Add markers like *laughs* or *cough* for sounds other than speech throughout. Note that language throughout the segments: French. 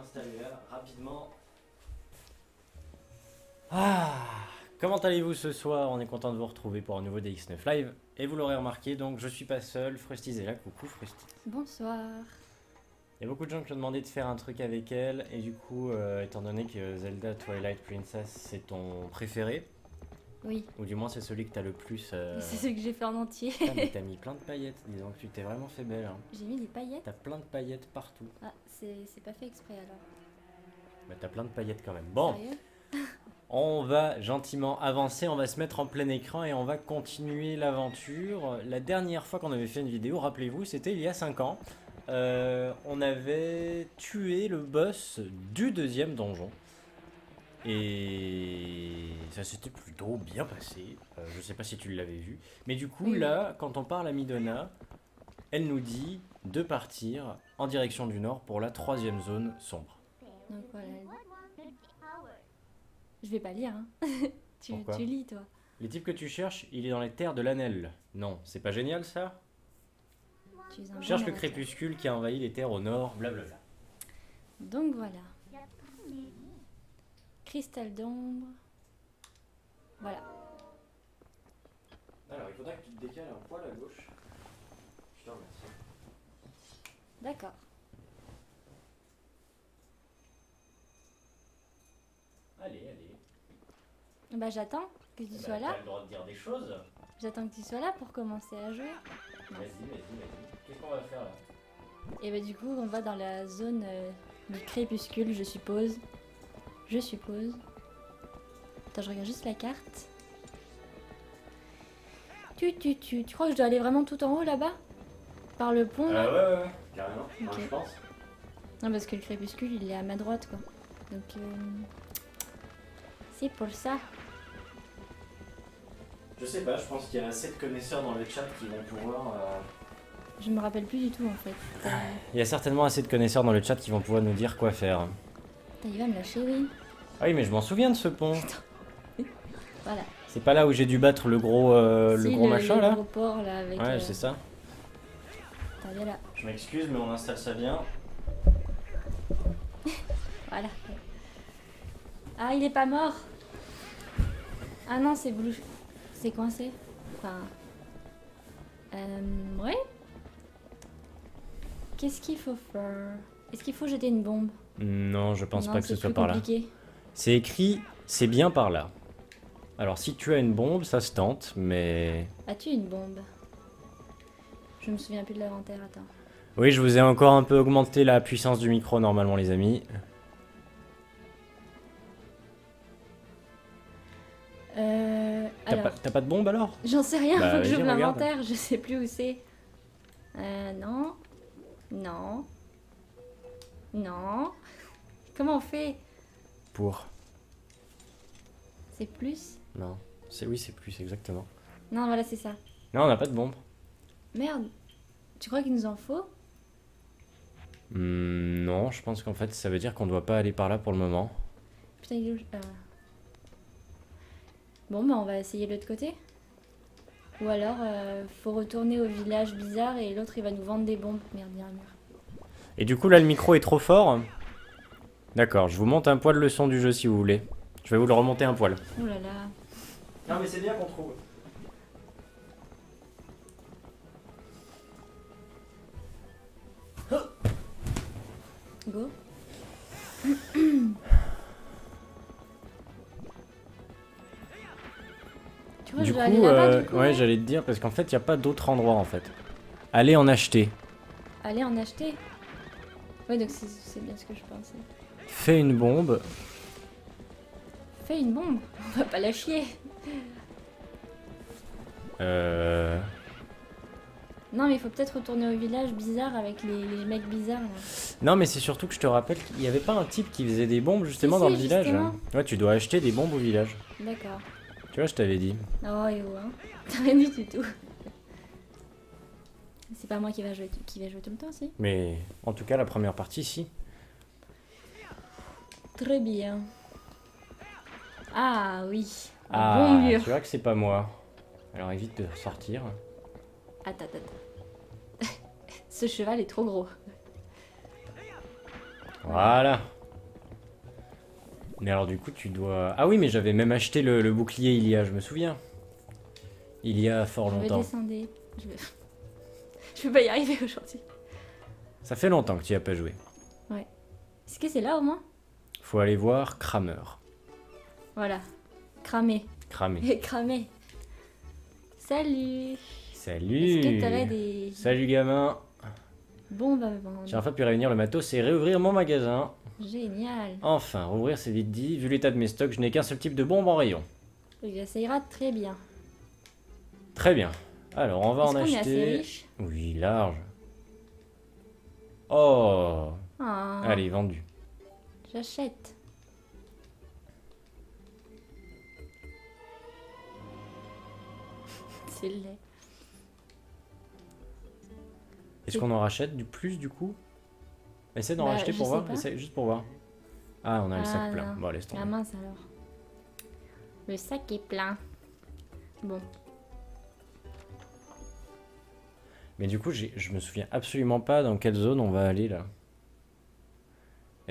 m'installer là rapidement. Ah Comment allez-vous ce soir? On est content de vous retrouver pour un nouveau DX9 Live. Et vous l'aurez remarqué, donc je suis pas seul, Frusty est là. Coucou Frusty. Bonsoir. Il y a beaucoup de gens qui ont demandé de faire un truc avec elle, et du coup, euh, étant donné que Zelda Twilight Princess c'est ton préféré, Oui, ou du moins c'est celui que t'as le plus. euh, *laughs* c'est ce que j'ai fait en entier. Putain, mais t'as mis *laughs* plein de paillettes, disons que tu t'es vraiment fait belle. Hein. j'ai mis des paillettes. T'as plein de paillettes partout. Ah, c'est c'est pas fait exprès alors. Bah t'as plein de paillettes quand même. Bon, Sérieux? *laughs* On va gentiment avancer, on va se mettre en plein écran et on va continuer l'aventure. La dernière fois qu'on avait fait une vidéo, rappelez-vous, c'était il y a 5 ans. Euh, on avait tué le boss du deuxième donjon. Et ça s'était plutôt bien passé. Euh, je sais pas si tu l'avais vu. Mais du coup, Oui, là, quand on parle à Midona, elle nous dit de partir en direction du nord pour la troisième zone sombre. Donc voilà. Je vais pas lire, hein. *laughs* tu, Pourquoi tu lis toi. Les types que tu cherches, il est dans les terres de l'Anel. Non, c'est pas génial ça? Tu Cherche le crépuscule qui a envahi les terres au nord, blablabla. Donc voilà. Cristal d'ombre. Voilà. Alors, il faudra que tu te décales un poil à gauche. Je te remercie. D'accord. Allez, allez. Bah j'attends que tu Eh ben, sois là. T'as le droit de dire des choses. J'attends que tu sois là pour commencer à jouer. Vas-y, vas-y, vas-y. Qu'est-ce qu'on va faire là? Et bah du coup on va dans la zone euh, du crépuscule je suppose. Je suppose. Attends je regarde juste la carte. Tu tu tu. Tu crois que je dois aller vraiment tout en haut là-bas? Par le pont là? Euh, ouais, ouais, ouais. Carrément, Enfin, je pense. Non parce que le crépuscule il est à ma droite quoi. Donc euh, c'est pour ça. Je sais pas, je pense qu'il y a assez de connaisseurs dans le chat qui vont pouvoir. euh, Je me rappelle plus du tout en fait. Il y a certainement assez de connaisseurs dans le chat qui vont pouvoir nous dire quoi faire. il va me lâcher oui. Ah oui, mais je m'en souviens de ce pont. Voilà. C'est pas là où j'ai dû battre le gros, euh, le gros machin là gros port là avec. Ouais, euh, c'est ça. Attends, viens là. Je m'excuse, mais on installe ça bien. *laughs* Voilà. Ah, il est pas mort. Ah non, c'est bleu. C'est coincé. Enfin. Euh, ouais. Qu'est-ce qu'il faut faire? Est-ce qu'il faut jeter une bombe? Non, je pense Non, pas que ce soit par là. C'est écrit, c'est bien par là. Alors si tu as une bombe, ça se tente, mais... As-tu une bombe? Je me souviens plus de l'inventaire, attends. Oui, je vous ai encore un peu augmenté la puissance du micro normalement les amis. Euh. T'as Alors, pas, de bombe alors? J'en sais rien, Bah, faut que j'ouvre l'inventaire, je sais plus où c'est. Euh, non. Non. Non. Comment on fait? Pour... C'est plus Non. C'est Oui, c'est plus exactement. Non, voilà, c'est ça. Non, on n'a pas de bombe. Merde. Tu crois qu'il nous en faut? Hmm, non, je pense qu'en fait ça veut dire qu'on doit pas aller par là pour le moment. Putain, il est où euh. Bon, bah, on va essayer de l'autre côté. Ou alors, euh, faut retourner au village bizarre et l'autre il va nous vendre des bombes. Merde, il y a un mur. Et du coup là le micro est trop fort. D'accord, je vous monte un poil le son du jeu si vous voulez. Je vais vous le remonter un poil. Oh là là. Non mais c'est bien qu'on trouve. Go. *coughs* tu que Du je coup, dois aller là-bas euh, du coup ouais, ouais j'allais te dire parce qu'en fait, il n'y a pas d'autre endroit en fait. Allez en acheter. Allez en acheter. Ouais, donc c'est bien ce que je pensais. Fais une bombe. Fais une bombe. On va pas la chier. Euh... Non, mais il faut peut-être retourner au village bizarre avec les, les mecs bizarres là. Non, mais c'est surtout que je te rappelle qu'il n'y avait pas un type qui faisait des bombes justement Si, dans si, le village. Ouais, tu dois acheter des bombes au village. D'accord. Tu vois, je t'avais dit. Oh, et oh, hein. *laughs* T'as rien dit du tout. C'est pas moi qui va jouer, qui va jouer tout le temps, si? Mais en tout cas, la première partie, si. Très bien. Ah oui. Ah, bon mur. tu vois que c'est pas moi. Alors évite de sortir. Attends, attends. *laughs* Ce cheval est trop gros. Voilà. Mais alors du coup tu dois... Ah oui mais j'avais même acheté le, le bouclier il y a, je me souviens. Il y a fort Je vais longtemps. descendre. Je vais... *laughs* je vais pas y arriver aujourd'hui. Ça fait longtemps que tu y as pas joué. Est-ce que c'est là au moins? Faut aller voir Kramer. Voilà. Cramé. Cramé. *laughs* Cramé. Salut. Salut que des Salut gamin bombes à vendre J'ai enfin pu réunir le matos et réouvrir mon magasin. Génial. Enfin, rouvrir c'est vite dit. Vu l'état de mes stocks, je n'ai qu'un seul type de bombe en rayon. Ça ira très bien. Très bien. Alors, on va en est assez acheter... riche? Oui, large. Oh Ah, Allez, vendu. J'achète. *laughs* C'est laid. Est-ce qu'on en rachète du plus du coup? Essaie d'en Bah, racheter pour voir, essaie juste pour voir. Ah, on a le Ah, sac plein. non. Bon, laisse tomber. Ah mince alors. Le sac est plein. Bon, Mais du coup, je me souviens absolument pas dans quelle zone on va aller là.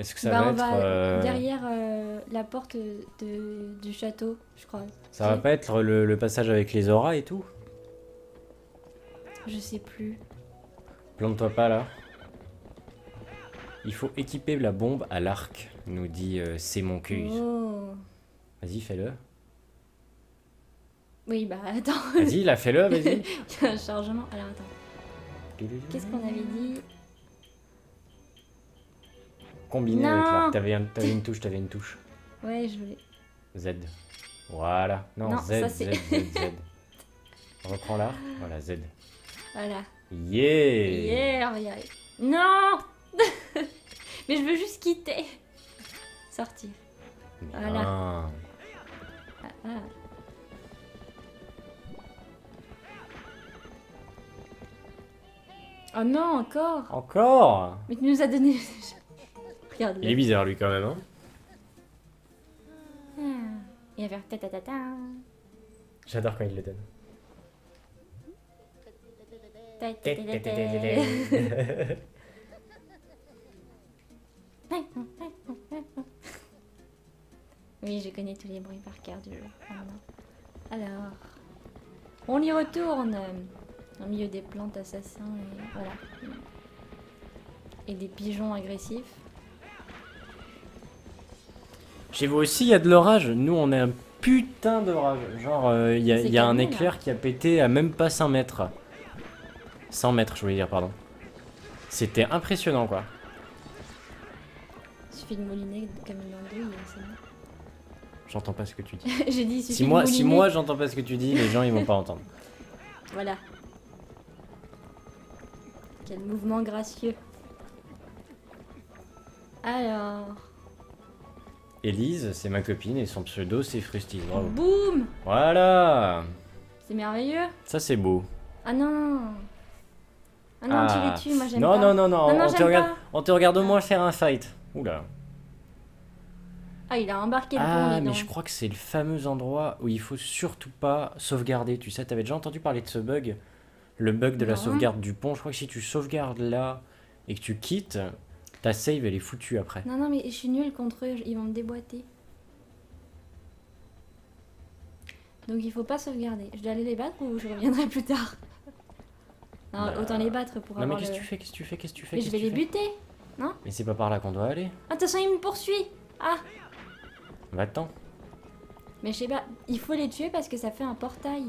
Est-ce que ça Bah, va on être. va euh, derrière euh, la porte de, du château, je crois. Ça va pas être le, le passage avec les auras et tout? Je sais plus. Plante-toi pas là. Il faut équiper la bombe à l'arc, nous dit euh, C'est mon cul. Oh. Vas-y, fais-le. Oui, bah attends, Vas-y, là, fais-le, vas-y. *laughs* il y a un chargement. Alors attends, qu'est-ce qu'on avait dit? Combiner avec l'arc. T'avais un- t'avais une touche, t'avais une touche. Ouais, je voulais. Z. Voilà. Non, Non, Z, ça, Z, Z, Z. Reprends là. Voilà, Z. Voilà. Yeah Yeah, on va y arriver. Non *laughs* Mais je veux juste quitter. Sortir. Voilà. Ah, ah. Oh non, encore Encore? Mais tu nous as donné... *laughs* Regarde. Il est bizarre lui quand même. Hein Il va faire ta ta ta ta. J'adore quand il le donne. Ta ta ta ta ta. *laughs* Oui, je connais tous les bruits par cœur du jeu. Alors, on y retourne au milieu des plantes assassins et voilà. Et des pigeons agressifs. Chez vous aussi, il y a de l'orage. Nous, on a un putain d'orage. Genre, euh, il y a, y un là. éclair qui a pété à même pas 100 mètres. 100 mètres, je voulais dire, pardon. C'était impressionnant, quoi. Il suffit de mouliner comme une andouille, c'est bon. J'entends pas ce que tu dis. *laughs* J'ai dit, il suffit Si de moi, si moi j'entends pas ce que tu dis, les gens ils vont pas entendre. *laughs* Voilà. Quel mouvement gracieux. Alors, Élise, c'est ma copine et son pseudo c'est Frusty. Bravo. boum Voilà C'est merveilleux. Ça c'est beau. Ah non Ah non, Ah. tu les tues, moi j'aime Non, pas. non, non, non, Non, non, on, te j'aime regarde, pas. on te regarde au moins faire un fight. Oula. Ah, il a embarqué le Ah, mais je crois que c'est le fameux endroit où il faut surtout pas sauvegarder. Tu sais, t'avais déjà entendu parler de ce bug? Le bug de la Non. sauvegarde du pont. Je crois que si tu sauvegardes là et que tu quittes, ta save elle est foutue après. Non, non, mais je suis nulle contre eux, ils vont me déboîter. Donc il faut pas sauvegarder. Je dois aller les battre ou je reviendrai plus tard? Non, Bah, autant les battre pour Non, mais avoir qu'est-ce le... que tu fais? Qu'est-ce que tu fais? Qu'est-ce que tu fais? Mais je Qu'est-ce vais les buter Mais c'est pas par là qu'on doit aller. Ah, de toute façon, il me poursuit Ah Va-t'en. Mais je sais pas, il faut les tuer parce que ça fait un portail.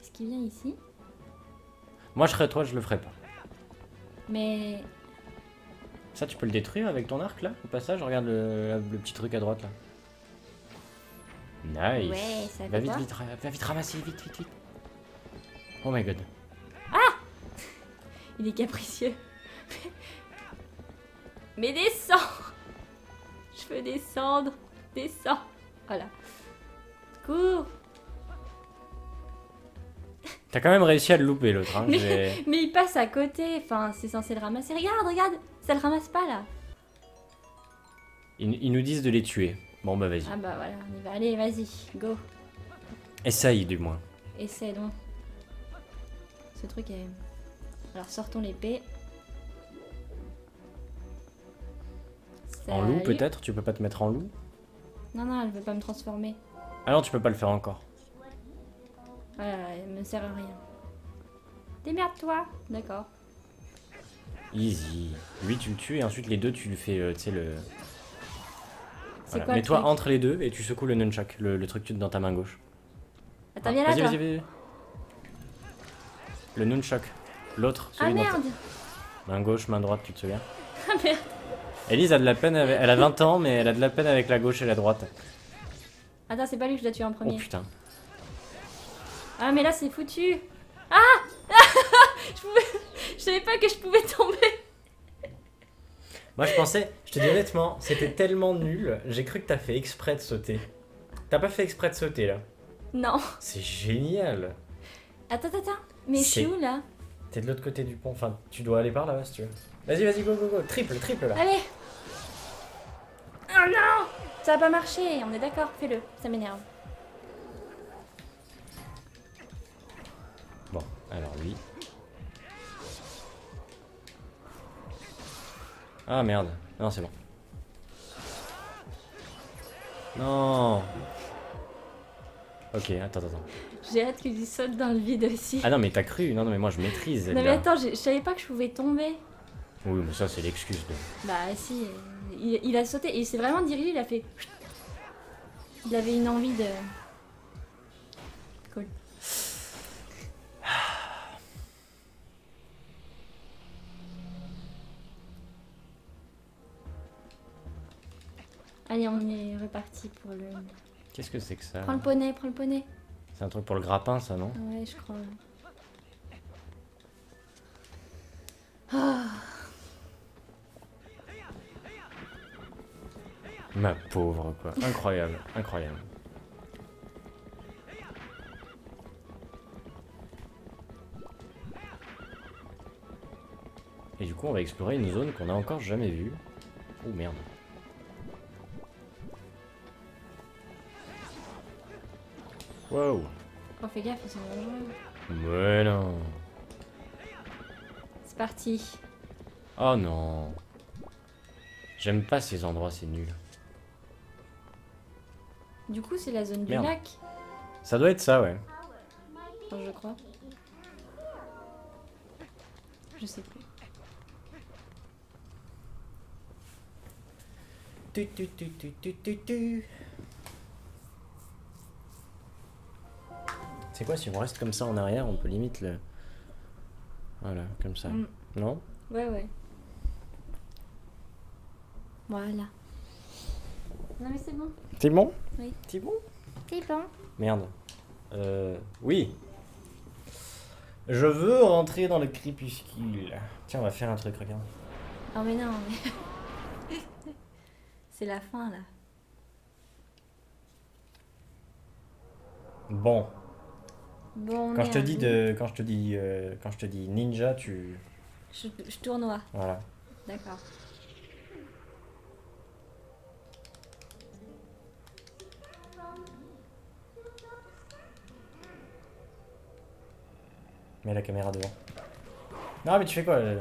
Est-ce qu'il vient ici? Moi je serais toi, je le ferais pas. Mais Ça, tu peux le détruire avec ton arc là Au passage, regarde le, le petit truc à droite là. Nice. Ouais, ça va vite, vite, va vite ramasser, vite, vite, vite. Oh my god. *laughs* il est capricieux. *laughs* Mais descends Je veux descendre Descends Voilà. Cours T'as quand même réussi à le louper l'autre. Hein. *laughs* Mais- il passe à côté, enfin c'est censé le ramasser. Regarde, regarde Ça le ramasse pas là Ils, ils nous disent de les tuer. Bon bah vas-y. Ah bah voilà, on y va. Allez, vas-y, go Essaye du moins. Essaie donc. Ce truc est... Alors sortons l'épée. En loup peut-être? Tu peux pas te mettre en loup? Non, non, elle veut pas me transformer. Ah non, tu peux pas le faire encore. Voilà, elle me sert à rien. Démerde-toi D'accord. Easy. Lui, tu le tues et ensuite les deux, tu lui fais, euh, tu sais, le. Voilà. quoi le Mets-toi truc entre les deux et tu secoues le nunchuck, le, le truc que tu dans ta main gauche. Attends, viens là, vas-y, toi. vas-y, vas-y. Le nunchuck. L'autre, Ah ta- merde main gauche, main droite, tu te souviens *laughs* Ah merde Elise a de la peine, avec- elle a 20 ans, mais elle a de la peine avec la gauche et la droite. Attends, c'est pas lui que je dois tuer en Oh premier. putain. Ah, mais là, c'est foutu Ah *laughs* je, pouvais... je savais pas que je pouvais tomber Moi je pensais, je te dis honnêtement, c'était tellement nul, j'ai cru que t'as fait exprès de sauter. T'as pas fait exprès de sauter là. Non C'est génial. Attends, attends, attends. Mais je suis où là? T'es de l'autre côté du pont, enfin tu dois aller par là si tu veux. Vas-y, vas-y, go, go, go. Triple, triple là. Allez Oh non Ça va pas marcher, on est d'accord, fais-le, ça m'énerve. Alors lui. Ah merde, non c'est bon. Non. Ok, attends, attends. J'ai hâte qu'il saute dans le vide aussi. Ah non mais t'as cru, non, non mais moi je maîtrise. non mais attends, je, je savais pas que je pouvais tomber. Oui mais ça c'est l'excuse de... Bah si, euh, il, il a sauté et il s'est vraiment dirigé, il a fait... Il avait une envie de... Allez, on est reparti pour le... Qu'est-ce que c'est que ça Prends le poney, prends le poney. C'est un truc pour le grappin ça non Ouais, je crois. Ah, Ma pauvre quoi. Incroyable, incroyable. Et du coup on va explorer une zone qu'on a encore jamais vue. Oh merde. Wow. oh, fais gaffe, ils sont dangereux. Mais non. C'est parti. Oh non. J'aime pas ces endroits, c'est nul. Du coup, c'est la zone du lac, Ça doit être ça, ouais. enfin, je crois. Je sais plus. Tu, tu, tu, C'est quoi si on reste comme ça en arrière, on peut limite le. Voilà, comme ça. Mm. Non? Ouais, ouais. Voilà. Non mais c'est bon. C'est bon? Oui. C'est bon? C'est bon. Merde. Euh. Oui. Je veux rentrer dans le crépuscule. Tiens, on va faire un truc, regarde. Oh mais non, mais... *laughs* c'est la fin là. Bon, Bon, quand je te dis de, quand je te dis, euh, quand je te dis ninja, tu, Je, je tournoie, voilà. d'accord. Mets la caméra devant. Non, mais tu fais quoi euh,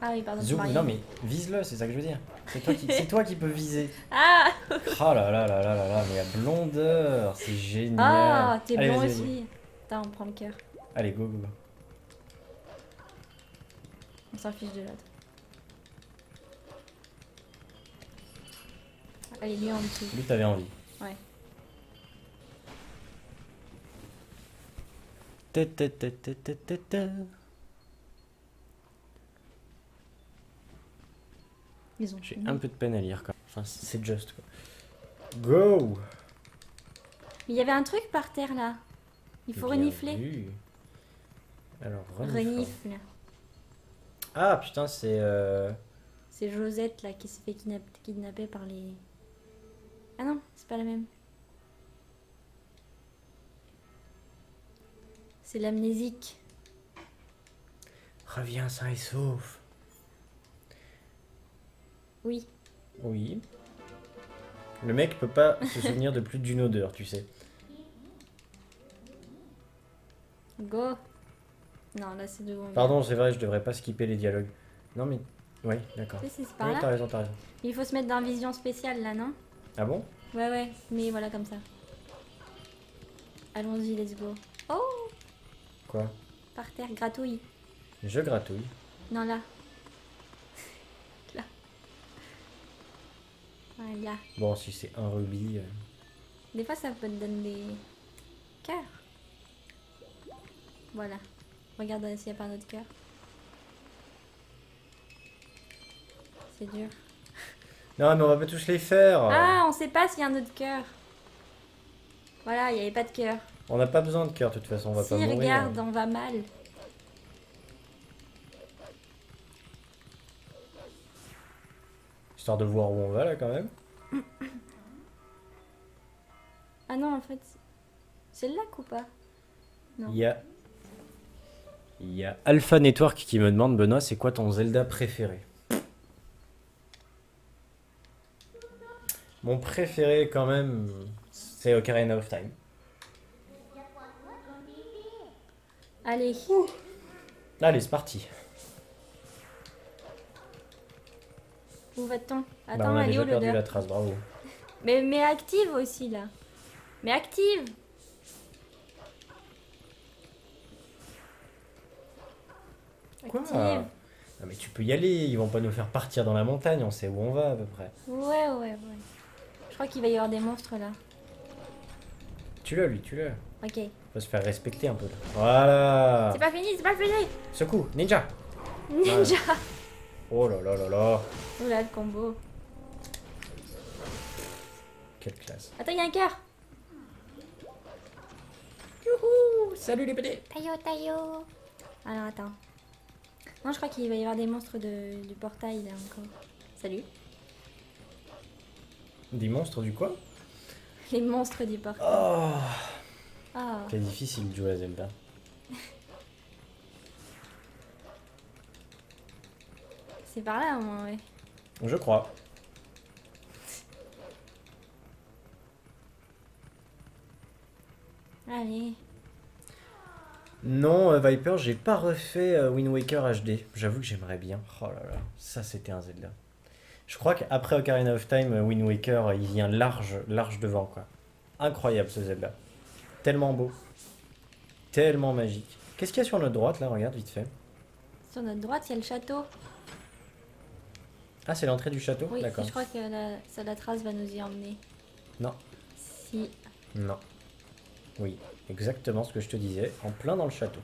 Ah oui, pardon. Zoom. Non, mais vise-le, c'est ça que je veux dire. C'est toi *laughs* toi qui peux viser. Ah Oh là là là là là là, mais la blondeur, c'est génial. Ah, t'es vas-y. aussi. Attends, on prend le cœur. Allez, go, go, go. On s'en fiche de l'autre. Allez, lui en dessous. Lui, t'avais envie. Ouais. Ta, ta, ta, ta, ta, ta, ta. Ils ont J'ai un peu de peine à lire, quoi. Enfin, c'est juste, quoi. Go Mais il y avait un truc par terre là. Il faut renifler. Alors, renifle. Renifle. Ah, putain, c'est... Euh... C'est Josette là qui se fait kidnap- kidnapper par les. Ah non, c'est pas la même. C'est l'amnésique. Reviens sain et sauf. Oui. Oui. Le mec peut pas se souvenir de plus d'une odeur, tu sais. Go. Non, là c'est devant. Pardon, c'est vrai, je devrais pas skipper les dialogues. Non mais Oui, d'accord. Sais, c'est par Oui, là. t'as raison, t'as raison. Il faut se mettre dans vision spéciale là, non? Ah bon? Ouais, ouais, mais voilà comme ça. Allons-y, let's go. Oh Quoi? Par terre, gratouille. Je gratouille. Non, là. *laughs* là. Voilà. Bon, si c'est un rubis. euh, Des fois, ça peut te donner des cœurs. Voilà. Regarde euh, s'il n'y a pas un autre cœur. C'est dur. Non, mais on va pas tous les faire. Ah, on sait pas s'il y a un autre cœur. Voilà, il n'y avait pas de cœur. On n'a pas besoin de cœur, de toute façon, on va Si, pas mourir. regarde, on va mal. Histoire de voir où on va là quand même. Ah non, en fait, c'est le lac ou pas? Non. Il y a. Il y a Alpha Network qui me demande Benoît, c'est quoi ton Zelda préféré? Mon préféré quand même, c'est Ocarina of Time. Allez, Allez, c'est parti. où va-t-on? Bah, Attends, on a déjà perdu la trace, bravo. mais, mais active aussi là. Mais active Quoi. Non mais tu peux y aller, ils vont pas nous faire partir dans la montagne, on sait où on va à peu près. Ouais, ouais, ouais. Je crois qu'il va y avoir des monstres là. Tu l'as lui, tu l'as. Ok. Faut se faire respecter un peu là. Voilà C'est pas fini, c'est pas fini Secoue, ninja Ninja Oh là là là là Oh là, le combo. Quelle classe. Attends, il y a un cœur Youhou Salut les PD Taillot, taillot Alors, attends. Non, je crois qu'il va y avoir des monstres de, du portail là encore. Salut. Des monstres du quoi? Les monstres du portail. Oh Ah. C'est difficile de jouer à Zelda. *laughs* C'est par là, au moins, ouais. Je crois. Allez. Non, euh, Viper, j'ai pas refait euh, Wind Waker HD. J'avoue que j'aimerais bien. Oh là là, ça c'était un Zelda. Je crois qu'après Ocarina of Time, euh, Wind Waker, il vient large, large devant quoi. Incroyable ce Zelda. Tellement beau. Tellement magique. Qu'est-ce qu'il y a sur notre droite là? Regarde vite fait. Sur notre droite, il y a le château. Ah, c'est l'entrée du château? Oui, D'accord. je crois que la, ça, la trace va nous y emmener. Non. Si. Non. Oui, exactement ce que je te disais, en plein dans le château.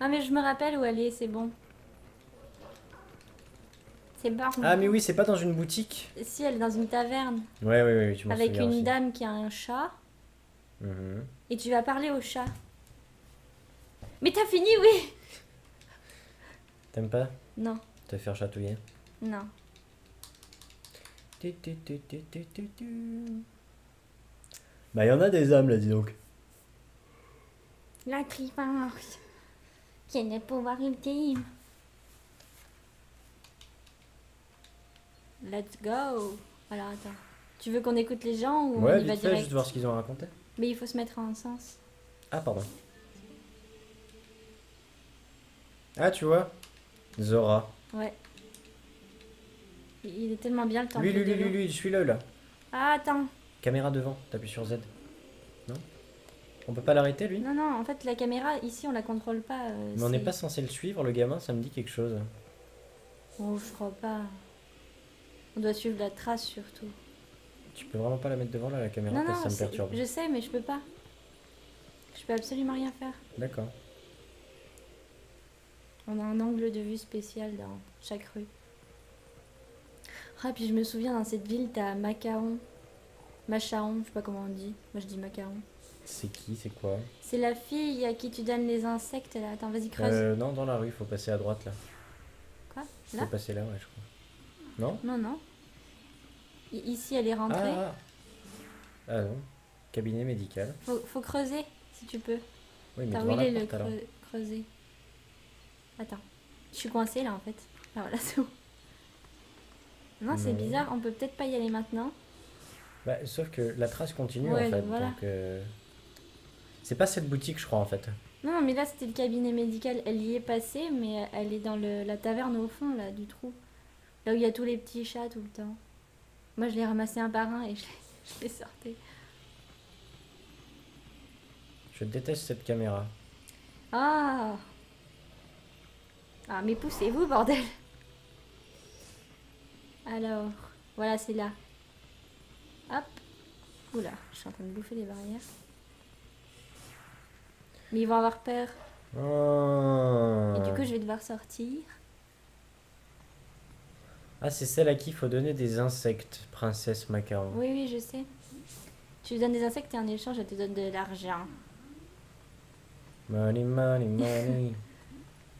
Ah, mais je me rappelle où elle est, c'est bon. C'est bon. Ah, mais oui, c'est pas dans une boutique Si, elle est dans une taverne. Ouais, ouais, ouais, tu m'en Avec une aussi. dame qui a un chat. Mhm. Et tu vas parler au chat. Mais t'as fini, oui T'aimes pas? Non, te faire chatouiller? Non. Bah, il y en a des âmes là, dis donc. La triforce. Qui est le pouvoir ultime? Let's go. Alors attends. Tu veux qu'on écoute les gens ou Ouais, on y va vite fait, direct? juste voir ce qu'ils ont raconté. Mais il faut se mettre en sens. Ah, pardon. Ah, tu vois Zora. Ouais. Il il est tellement bien le temps. Lui, lui, lui, lui, lui, je suis là, là. Ah attends. Caméra devant, t'appuies sur Z. On peut pas l'arrêter, lui? Non non, en fait la caméra ici on la contrôle pas. euh, Mais on n'est c'est- pas censé le suivre, le gamin, ça me dit quelque chose. Oh je crois pas. On doit suivre la trace surtout. Tu peux vraiment pas la mettre devant là, la caméra, Non parce non, ça me c'est- perturbe. je sais mais je peux pas. Je peux absolument rien faire. D'accord. On a un angle de vue spécial dans chaque rue. Ah, puis je me souviens, dans cette ville, t'as Macaron. Macharon, je sais pas comment on dit. Moi, je dis Macaron. C'est qui, c'est quoi C'est la fille à qui tu donnes les insectes, là. Attends, vas-y, creuse. euh, Non, dans la rue, faut passer à droite là. Quoi Faut Là passer là, ouais, je crois. Non Non, non. I- ici, elle est rentrée. ah, ah. Ah non. Cabinet médical. Faut, faut creuser, si tu peux. Oui, mais devant où il est le porte, alors. creu- creuser Attends. Je suis coincée, là, en fait. Ah, voilà, *laughs* c'est bon. Non, c'est bizarre. On peut peut-être pas y aller maintenant. Bah, sauf que la trace continue Ouais, en fait. voilà. Donc, euh, c'est pas cette boutique, je crois en fait. Non, non, mais là, c'était le cabinet médical. Elle y est passée, mais elle est dans le, la taverne au fond, là, du trou. Là où il y a tous les petits chats tout le temps. Moi, je les ramassais un par un et *laughs* je les, je les sortais. Je déteste cette caméra. Ah Ah, mais poussez-vous, bordel Alors, voilà, c'est là. Hop Oula, je suis en train de bouffer les barrières. Mais ils vont avoir peur. Oh. Et du coup, je vais devoir sortir. Ah, c'est celle à qui il faut donner des insectes, princesse macaron. Oui, oui, je sais. Tu lui donnes des insectes et en échange, elle te donne de l'argent. Money, money, money.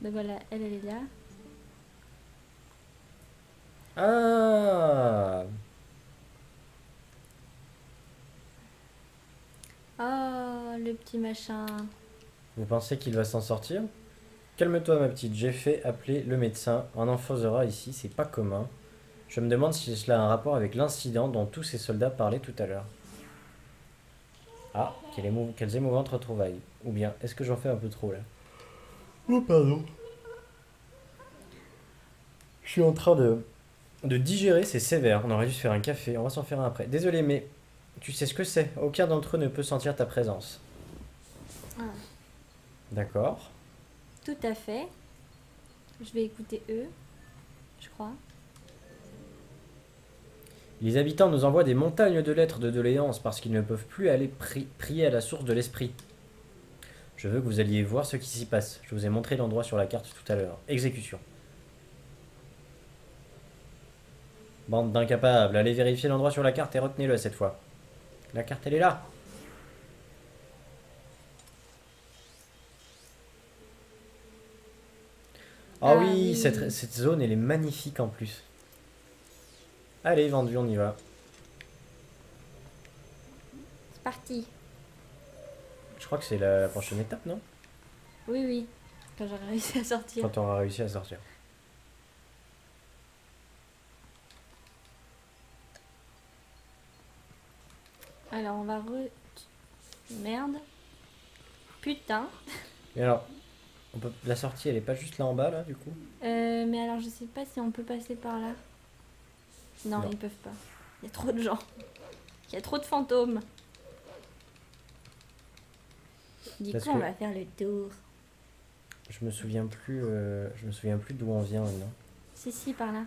Donc *laughs* voilà, elle, elle est là. ah Oh, le petit machin. Vous pensez qu'il va s'en sortir? Calme-toi, ma petite. J'ai fait appeler le médecin. Un emphosera ici, c'est pas commun. Je me demande si cela a un rapport avec l'incident dont tous ces soldats parlaient tout à l'heure. Ah, quelle émou- quelles émouvantes retrouvailles. Ou bien, est-ce que j'en fais un peu trop là? Oh, pardon. Je suis en train de, de digérer, c'est sévère. On aurait dû se faire un café, on va s'en faire un après. Désolé, mais tu sais ce que c'est? Aucun d'entre eux ne peut sentir ta présence. Ah, D'accord. tout à fait. Je vais écouter eux, je crois. Les habitants nous envoient des montagnes de lettres de doléances parce qu'ils ne peuvent plus aller pri- prier à la source de l'esprit. Je veux que vous alliez voir ce qui s'y passe. Je vous ai montré l'endroit sur la carte tout à l'heure. Exécution. Bande d'incapables, allez vérifier l'endroit sur la carte et retenez-le cette fois. La carte, elle est là. Ah Ah oui, oui. Cette, cette zone, elle est magnifique en plus. Allez, vendu, on y va. C'est parti. Je crois que c'est la, la prochaine étape, non? Oui, oui. Quand j'aurai réussi à sortir. Quand on aura réussi à sortir. Alors, on va re... Merde. Putain. Mais alors, on peut... la sortie, elle est pas juste là en bas, là, du coup Euh, mais alors, je sais pas si on peut passer par là. Non, Non. ils peuvent pas. Il y a trop de gens. Il y a trop de fantômes. Du Parce coup, on va faire le tour. Je me souviens plus, euh, je me souviens plus d'où on vient maintenant. Si, si, par là.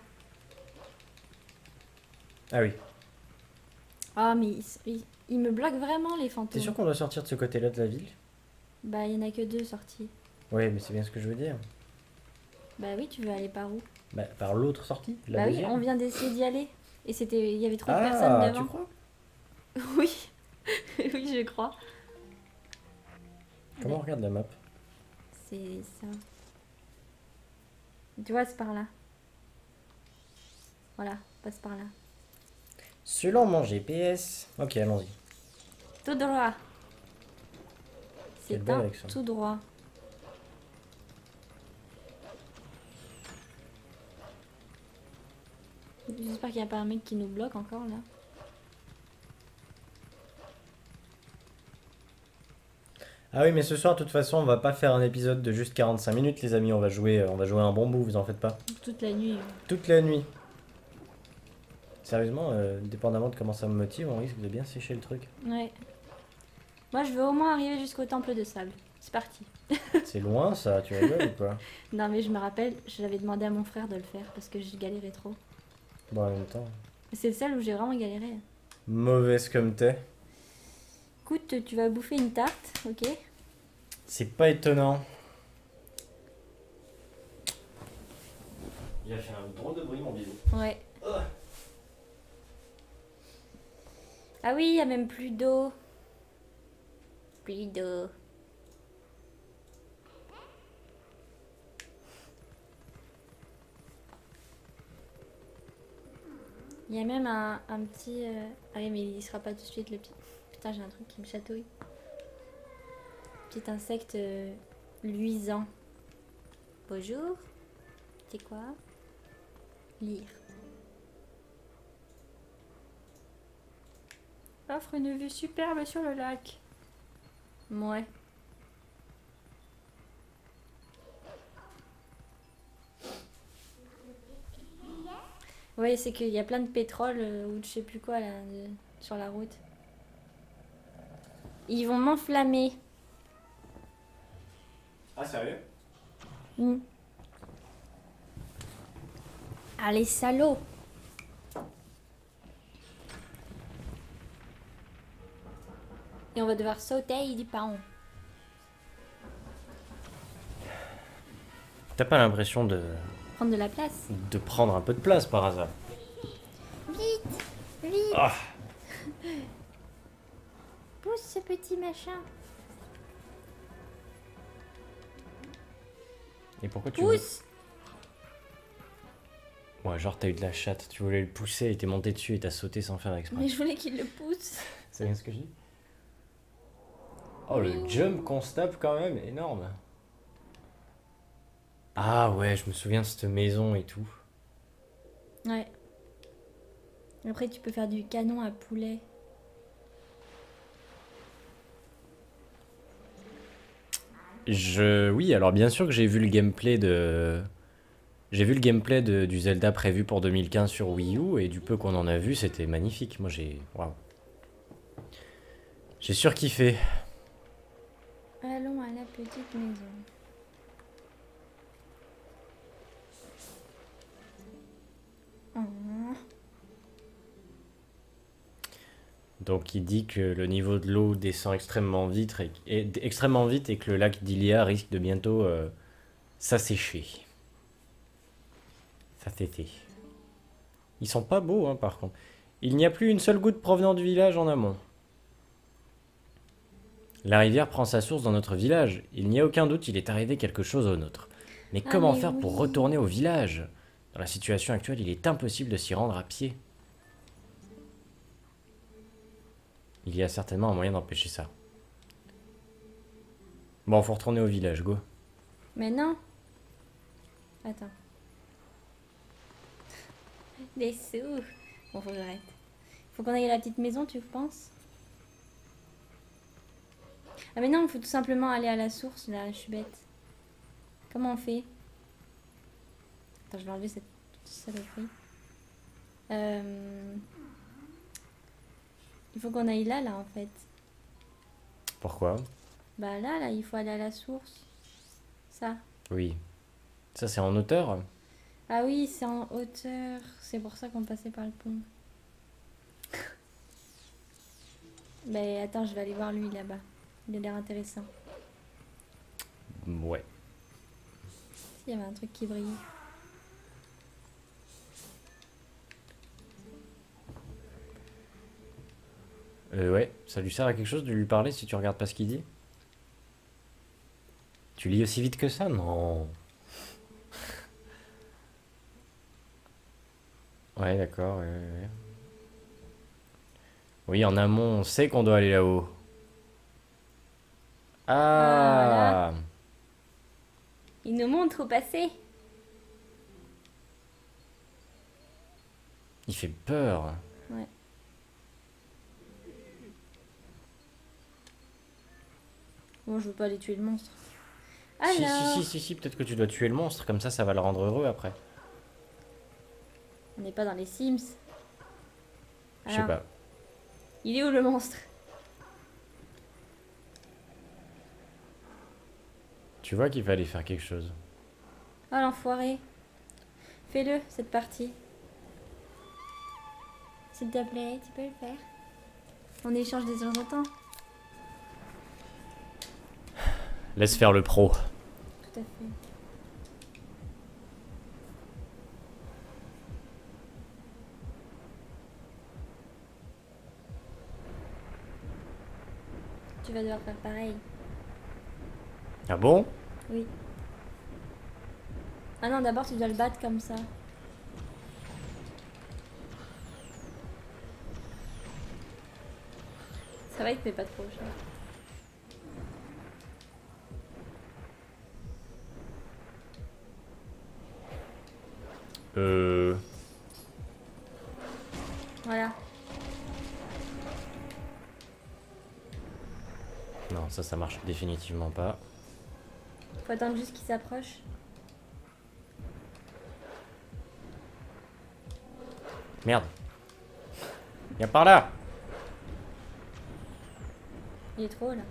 Ah oui. Ah, mais ils, ils- ils me bloquent vraiment, les T'es fantômes. sûr qu'on doit sortir de ce côté-là de la ville? Bah, il y en a que deux sorties. Ouais, mais c'est bien ce que je veux dire. Bah oui, tu veux aller par où? Bah, par l'autre sortie, la Bah oui, on vient d'essayer d'y aller. Et c'était, il y avait trop de ah, personnes tu devant. crois? *laughs* Oui, *laughs* oui, je crois. Comment on regarde la map? C'est ça. Tu vois, c'est par là. Voilà, passe par là. Selon mon GPS. Ok, allons-y. Tout droit. C'est un tout droit. J'espère qu'il n'y a pas un mec qui nous bloque encore là. Ah oui, mais ce soir, de toute façon, on va pas faire un épisode de juste 45 minutes, les amis. On va jouer, euh, on va jouer un bon bout, vous en faites pas. Toute la nuit. Toute la nuit. Sérieusement, euh, dépendamment de comment ça me motive, on risque de bien sécher le truc. Ouais. Moi, je veux au moins arriver jusqu'au temple de sable. C'est parti. *laughs* C'est loin, ça, tu rigoles ou quoi Non, mais je me rappelle, j'avais demandé à mon frère de le faire parce que j'ai galéré trop. Bon, en même temps. C'est le seul où j'ai vraiment galéré. Mauvaise comme t'es. Écoute, tu vas bouffer une tarte, ok C'est pas étonnant. Il a fait un drôle de bruit, mon bisou. Ouais. Ah oui, il y a même plus d'eau. Plus d'eau. Il y a même un, un petit... euh, Ah oui, mais il sera pas tout de suite le petit... Putain, j'ai un truc qui me chatouille. Petit insecte euh, luisant. Bonjour. C'est quoi? Lire. Offre une vue superbe sur le lac. Ouais. Ouais, c'est qu'il y a plein de pétrole euh, ou de je sais plus quoi là de- sur la route. Ils vont m'enflammer. Ah, sérieux? Hmm. Allez, salaud Et on va devoir sauter du pain. T'as pas l'impression de, Prendre de la place. de prendre un peu de place par hasard Vite Vite Ah Pousse ce petit machin Et pourquoi tu veux... Pousse Ouais, genre t'as eu de la chatte, tu voulais le pousser et t'es monté dessus et t'as sauté sans faire exprès. Mais je voulais qu'il le pousse. C'est bien ce que je dis Oh, le jump qu'on se tape quand même, énorme. Ah ouais, je me souviens de cette maison et tout. Ouais. Après, tu peux faire du canon à poulet. Je... Oui, alors bien sûr que j'ai vu le gameplay de... J'ai vu le gameplay de- du Zelda prévu pour 2015 sur Wii U et du peu qu'on en a vu, c'était magnifique. Moi j'ai... Waouh. J'ai surkiffé. Allons à la petite maison. Donc il dit que le niveau de l'eau descend extrêmement vite et, et- extrêmement vite et que le lac d'Ilia risque de bientôt euh, s'assécher. S'assécher. Ils sont pas beaux hein, par contre. Il n'y a plus une seule goutte provenant du village en amont. La rivière prend sa source dans notre village. Il n'y a aucun doute, il est arrivé quelque chose au nôtre. Mais Ah, comment mais faire pour retourner au village? Dans la situation actuelle, il est impossible de s'y rendre à pied. Il y a certainement un moyen d'empêcher ça. Bon, faut retourner au village, go. Mais non. Attends. Des sous. Bon, faut que j'arrête. Faut qu'on aille à la petite maison, tu penses? Ah mais non, faut tout simplement aller à la source, là, je suis bête. Comment on fait? Attends, je vais enlever cette saloperie. Euh... Il faut qu'on aille là, là, en fait. Pourquoi? Bah là, là, il faut aller à la source. Ça. Oui. Ça, c'est en hauteur? Ah oui, c'est en hauteur. C'est pour ça qu'on passait par le pont. *laughs* Mais attends, je vais aller voir lui là-bas. Il a l'air intéressant. Ouais. Il y avait un truc qui brille. Euh, ouais, ça lui sert à quelque chose de lui parler si tu regardes pas ce qu'il dit? Tu lis aussi vite que ça? Non. *laughs* Ouais, d'accord. ouais, ouais. Oui, en amont, on sait qu'on doit aller là-haut. Ah, Il nous montre où passer. Il fait peur. Ouais. Je veux pas aller tuer le monstre. Si, Alors, si, si, si, si, peut-être que tu dois tuer le monstre, comme ça, ça va le rendre heureux après. on n'est pas dans les Sims. Je sais pas. Il est où le monstre? Tu vois qu'il fallait faire quelque chose. Ah l'enfoiré. Fais-le, cette partie. S'il te plaît, tu peux le faire. On échange des temps en temps. Laisse faire le pro. Tout à fait. Tu vas devoir faire pareil. Ah bon? Oui. Ah non, d'abord tu dois le battre comme ça. Ça va, il te fait pas trop cher. Euh... Voilà. Non, ça, ça marche définitivement pas. Faut attendre juste qu'il s'approche. Merde. Viens par là Il est trop là.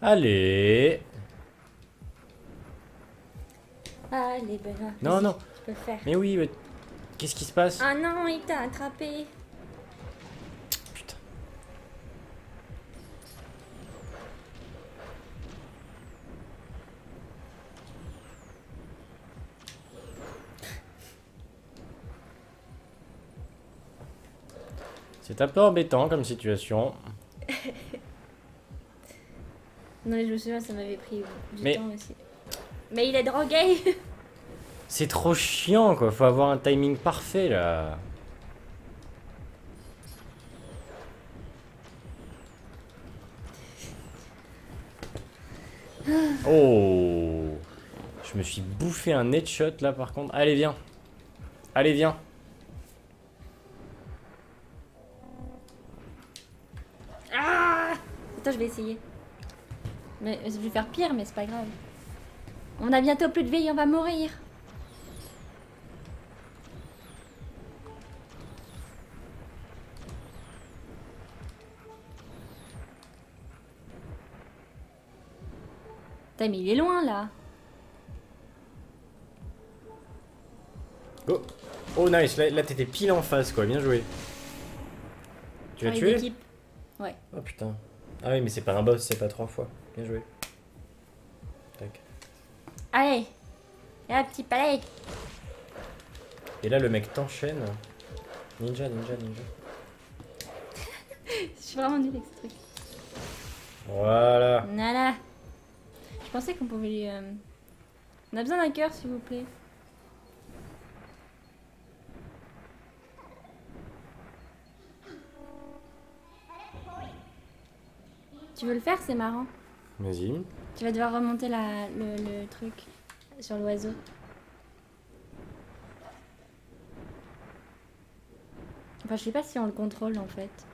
Allez Allez, Benoît. Non, non. Tu peux le faire. Mais oui, mais... Qu'est-ce qui se passe? Ah non, il t'a attrapé. Putain. C'est un peu embêtant comme situation. Non, mais je me souviens, ça m'avait pris du Mais- temps aussi. Mais il est drogué *laughs* C'est trop chiant quoi, faut avoir un timing parfait là. *sighs* Oh Je me suis bouffé un headshot là par contre. Allez viens Allez viens Ah Attends, je vais essayer. Mais je vais faire pire, mais c'est pas grave. On a bientôt plus de vie, on va mourir. Putain, mais il est loin là. Oh, oh nice, là, là, t'étais pile en face quoi, bien joué. Tu l'as tué? Ouais. Oh putain. Ah oui mais c'est pas un boss, c'est pas trois fois. Bien joué. Tac. Allez Et un petit palais Et là le mec t'enchaîne. Ninja, ninja, ninja. *laughs* Je suis vraiment nulle avec ce truc. Voilà. Nala. Je pensais qu'on pouvait lui... euh, On a besoin d'un cœur, s'il vous plaît. Tu veux le faire C'est marrant. Vas-y. Tu vas devoir remonter la, le, le truc sur l'oiseau. Enfin, je sais pas si on le contrôle en fait.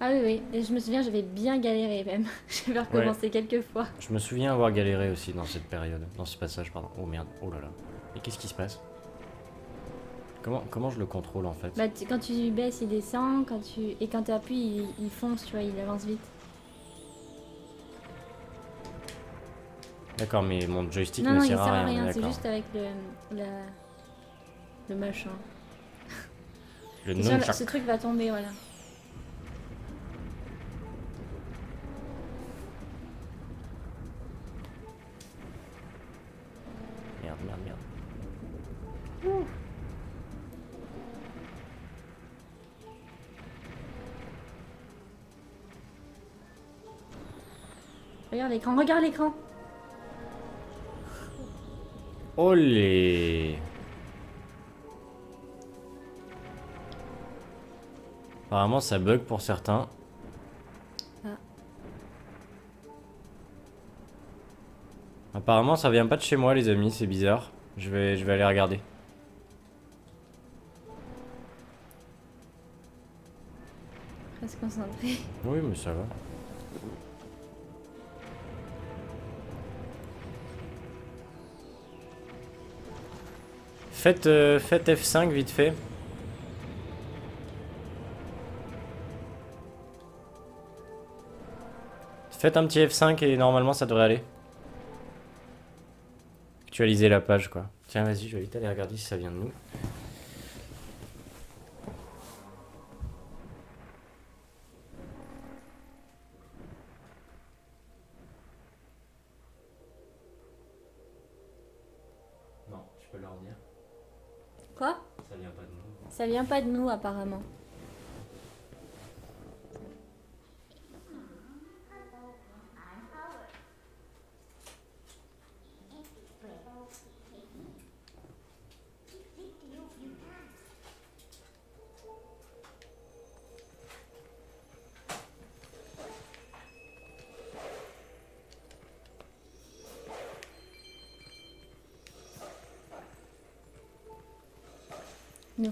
Ah oui, oui. Et je me souviens, j'avais bien galéré même. *laughs* J'avais recommencé quelques fois. Je me souviens avoir galéré aussi dans cette période, dans ce passage, pardon. Oh merde, oh là là. Et qu'est-ce qui se passe? Comment, comment je le contrôle en fait? Bah, tu- quand tu baisses, il descend. Quand tu... Et quand tu appuies, il, il fonce, tu vois, il avance vite. D'accord, mais mon joystick non, ne non, il sert sert à rien. rien. C'est juste avec le, la- le machin. Le nunchak. ce truc va tomber, voilà. Regarde l'écran, regarde l'écran. Olé Apparemment ça bug pour certains. Ah. Apparemment ça vient pas de chez moi les amis, c'est bizarre. Je vais, je vais aller regarder. Reste concentré. Oui mais ça va. Faites, euh, faites F5 vite fait. Faites un petit F5 et normalement ça devrait aller. Actualiser la page quoi. Tiens vas-y je vais vite aller regarder si ça vient de nous. Non, je peux leur dire. Quoi Ça vient pas de nous. Ça pas de nous, apparemment.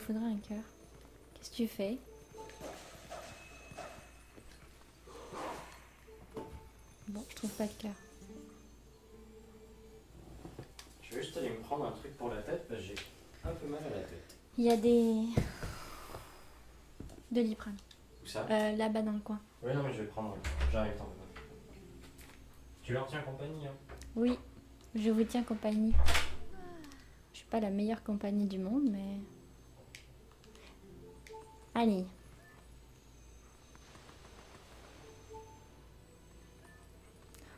Faudrait un cœur. Qu'est-ce que tu fais? Bon, je trouve pas de cœur. Je vais juste aller me prendre un truc pour la tête parce que j'ai un peu mal à la tête. Il y a des... De l'iprane. Où ça? Euh, Là-bas dans le coin. Oui, non, mais je vais prendre. J'arrive, t'en. Tu leur tiens compagnie, hein? Oui, je vous tiens compagnie. Je suis pas la meilleure compagnie du monde, mais... Allez.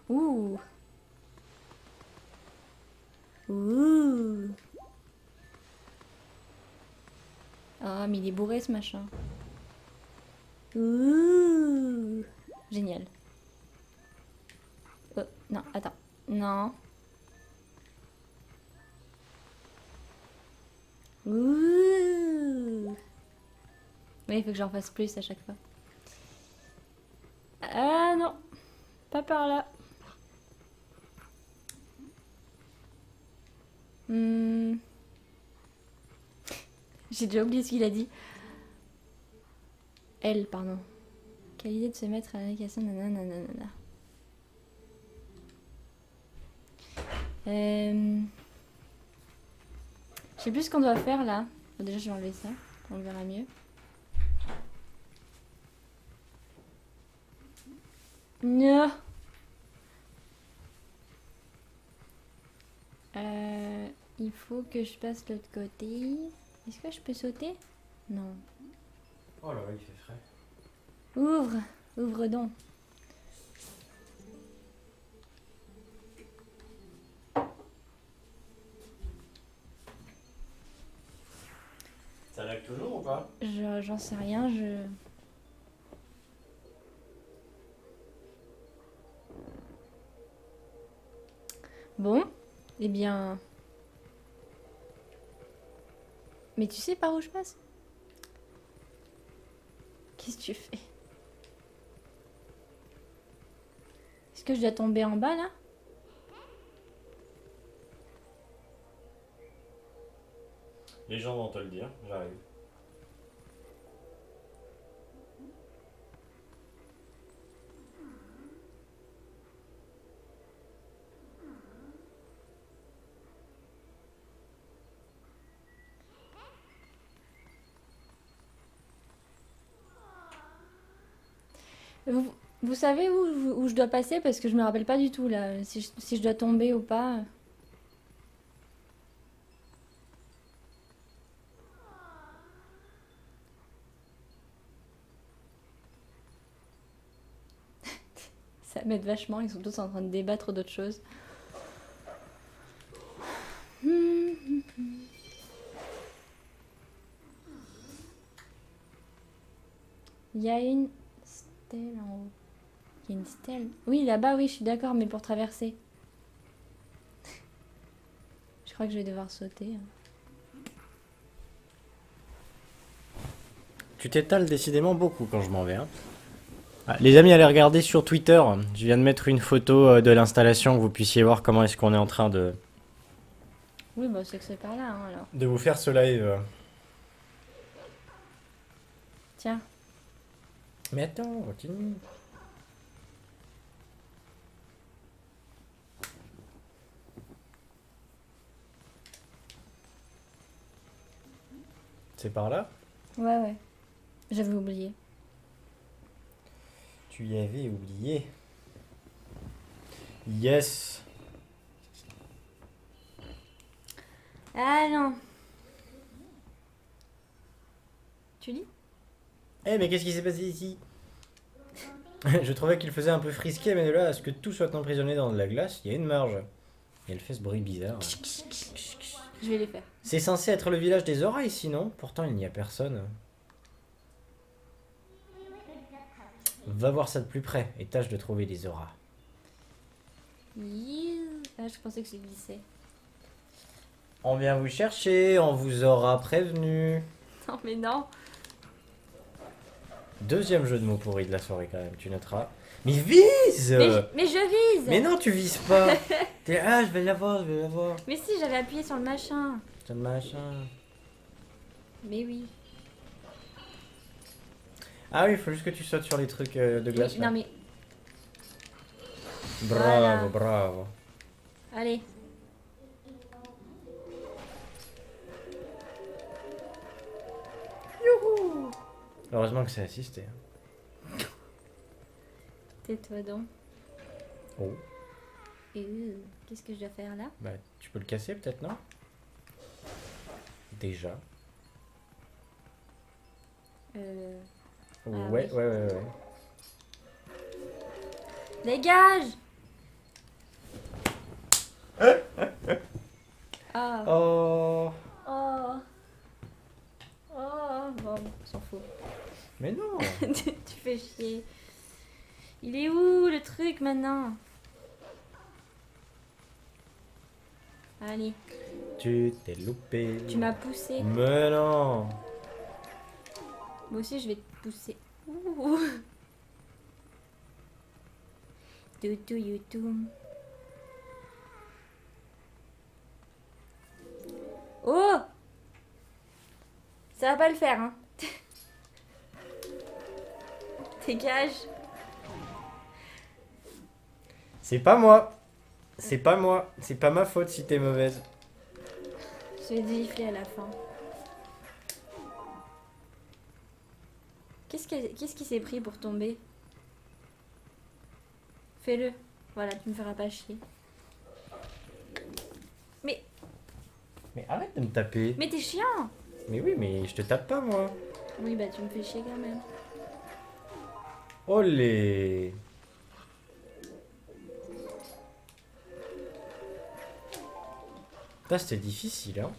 Ouh. Ouh. Ah, mais il est bourré ce machin. Ouh. Génial. Oh, non, attends. Non. Ouh. Oui, il faut que j'en fasse plus à chaque fois. Ah non. Pas par là. Hmm. J'ai déjà oublié ce qu'il a dit. Elle, pardon. Quelle idée de se mettre à la négation, nanana, nanana. Euh... Je sais plus ce qu'on doit faire là. Déjà, je vais enlever ça. On verra mieux. Non. Euh, il faut que je passe de l'autre côté. Est-ce que je peux sauter? Non. Oh là là, il fait frais. Ouvre, ouvre donc. Ça lag toujours ou pas? Je- J'en sais rien, je. Bon, eh bien. Mais tu sais par où je passe? Qu'est-ce que tu fais? Est-ce que je dois tomber en bas là? Les gens vont te le dire, j'arrive. Vous, savez où, où je dois passer? Parce que je me rappelle pas du tout là, si je, si je dois tomber ou pas. *laughs* Ça m'aide vachement, ils sont tous en train de débattre d'autres choses. *laughs* Il y a une stèle en haut. Il y a une stèle. Oui, là-bas, oui, je suis d'accord, mais pour traverser. je crois que je vais devoir sauter. Tu t'étales décidément beaucoup quand je m'en vais. hein. Ah, les amis, allez regarder sur Twitter. Je viens de mettre une photo euh, de l'installation que vous puissiez voir comment est-ce qu'on est en train de, Oui, bah c'est que c'est par là, hein, alors. de vous faire ce live. Tiens, Mais attends, continue. C'est par là? Ouais, ouais. J'avais oublié. Tu y avais oublié. Yes. Ah non Tu lis? Eh mais qu'est-ce qui s'est passé ici? *laughs* Je trouvais qu'il faisait un peu frisqué, mais de là à ce que tout soit emprisonné dans de la glace, il y a une marge. Et elle fait ce bruit bizarre. Je vais les faire. C'est censé être le village des oreilles, sinon Pourtant, il n'y a personne. Va voir ça de plus près et tâche de trouver des auras. Ah, je pensais que je glissais. On vient vous chercher, on vous aura prévenu. Non, mais non Deuxième jeu de mots pourri de la soirée quand même, tu noteras. Mais vise mais je, mais je vise Mais non, tu vises pas *laughs* T'es ah, je vais l'avoir, je vais l'avoir. Mais si, j'avais appuyé sur le machin. C'est le machin. Mais oui. Ah oui, il faut juste que tu sautes sur les trucs euh, de glace. Là. non mais, Bravo, Voilà. bravo. allez. Heureusement que c'est assisté. Tais-toi donc. Oh. Euh, Qu'est-ce que je dois faire là? Bah, tu peux le casser peut-être, non? Déjà. euh, ouais, oui. ouais, ouais, ouais. Dégage *laughs* Ah Oh Oh Oh Bon, on s'en fout. Mais non *laughs* tu fais chier. Il est où le truc maintenant? Allez, Tu t'es loupé. tu m'as poussé. Mais non Moi aussi, je vais te pousser. Ouh. Toutou youtou. Oh Ça va pas le faire, hein *laughs* Dégage C'est pas moi C'est pas moi C'est pas ma faute si t'es mauvaise. Je vais te gifler à la fin. Qu'est-ce que- qu'est-ce qui s'est pris pour tomber? Fais-le. Voilà, tu me feras pas chier. Mais, Mais arrête de me taper mais t'es chiant Mais oui, mais je te tape pas moi Oui, bah tu me fais chier quand même. Olé Là, c'était difficile, hein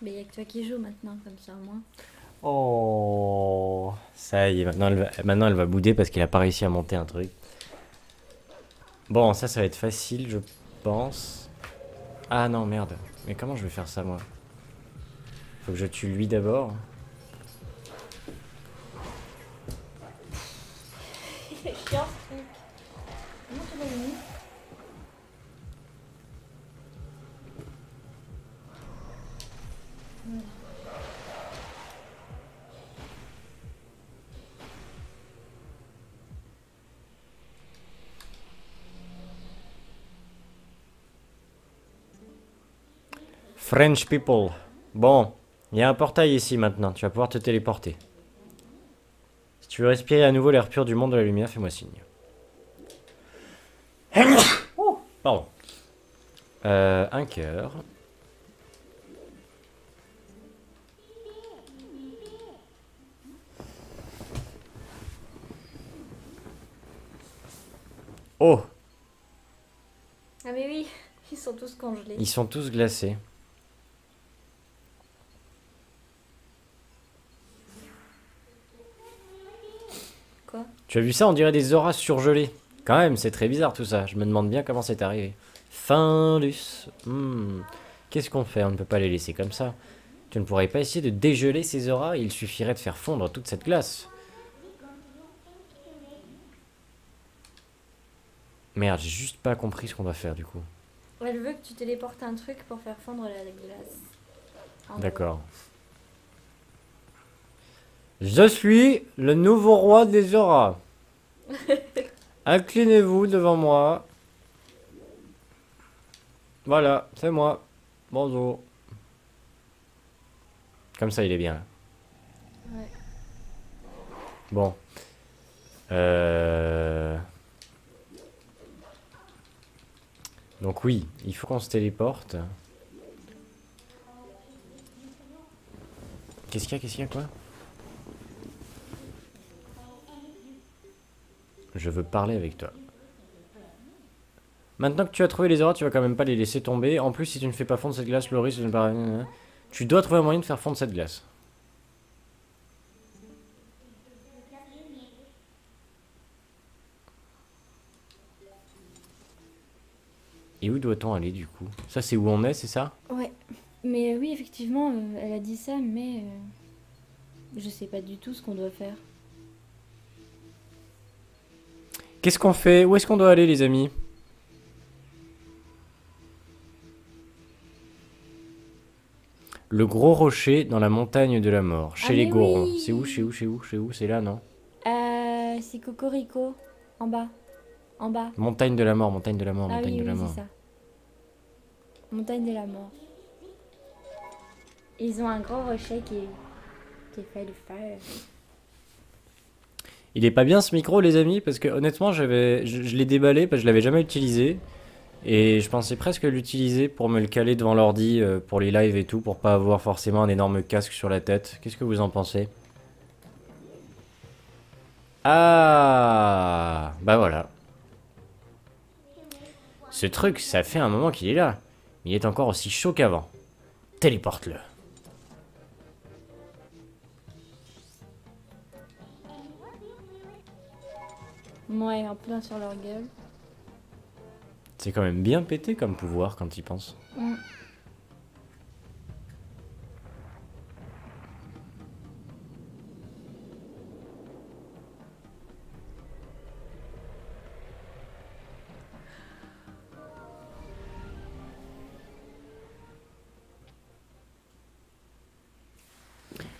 Mais y a que toi qui joues maintenant, comme ça au moins. Oh Ça y est, maintenant elle va, maintenant elle va bouder parce qu'elle a pas réussi à monter un truc. Bon, ça, ça va être facile, je pense. Ah non, merde. Mais comment je vais faire ça, moi? Faut que je tue lui d'abord. French people. Bon, il y a un portail ici maintenant, tu vas pouvoir te téléporter. Si tu veux respirer à nouveau l'air pur du monde de la lumière, fais-moi signe. *coughs* Oh, pardon. Euh, un cœur. Oh, Ah mais oui, ils sont tous congelés. ils sont tous glacés. Tu as vu ça On dirait des auras surgelées. Quand même, c'est très bizarre tout ça. Je me demande bien comment c'est arrivé. Findus. Hmm. Qu'est-ce qu'on fait? On ne peut pas les laisser comme ça. Tu ne pourrais pas essayer de dégeler ces auras Il suffirait de faire fondre toute cette glace. Merde, j'ai juste pas compris ce qu'on doit faire du coup. Elle veut que tu téléportes un truc pour faire fondre la glace. D'accord. Je suis le nouveau roi des auras. *laughs* Inclinez-vous devant moi. Voilà, c'est moi. Bonjour. Comme ça, il est bien. Ouais. Bon. Euh... Donc oui, il faut qu'on se téléporte. Qu'est-ce qu'il y a Qu'est-ce qu'il y a quoi? Je veux parler avec toi. Maintenant que tu as trouvé les auras, tu vas quand même pas les laisser tomber. En plus, si tu ne fais pas fondre cette glace, le risque de ne pas... Tu dois trouver un moyen de faire fondre cette glace. Et où doit-on aller du coup? Ça c'est où on est, c'est ça? Ouais. Mais oui, effectivement, euh, elle a dit ça, mais euh, je sais pas du tout ce qu'on doit faire. Qu'est-ce qu'on fait? Où est-ce qu'on doit aller les amis? Le gros rocher dans la montagne de la mort, chez Ah, les Gorons. oui. C'est où, chez où, chez où, chez où? C'est là, non? Euh, c'est Cocorico. En bas. En bas. Montagne de la mort, montagne de la mort, ah montagne oui, de la mort. ça. Montagne de la mort. Ils ont un gros rocher qui est, qui fait de fer. Il est pas bien ce micro, les amis, parce que honnêtement, j'avais, je, l'ai déballé parce que je l'avais jamais utilisé. Et je pensais presque l'utiliser pour me le caler devant l'ordi euh, pour les lives et tout, pour pas avoir forcément un énorme casque sur la tête. Qu'est-ce que vous en pensez? Ah Bah voilà. Ce truc, ça fait un moment qu'il est là. Il est encore aussi chaud qu'avant. Téléporte-le. Ouais, en plein sur leur gueule. C'est quand même bien pété comme pouvoir quand il pense. Mm.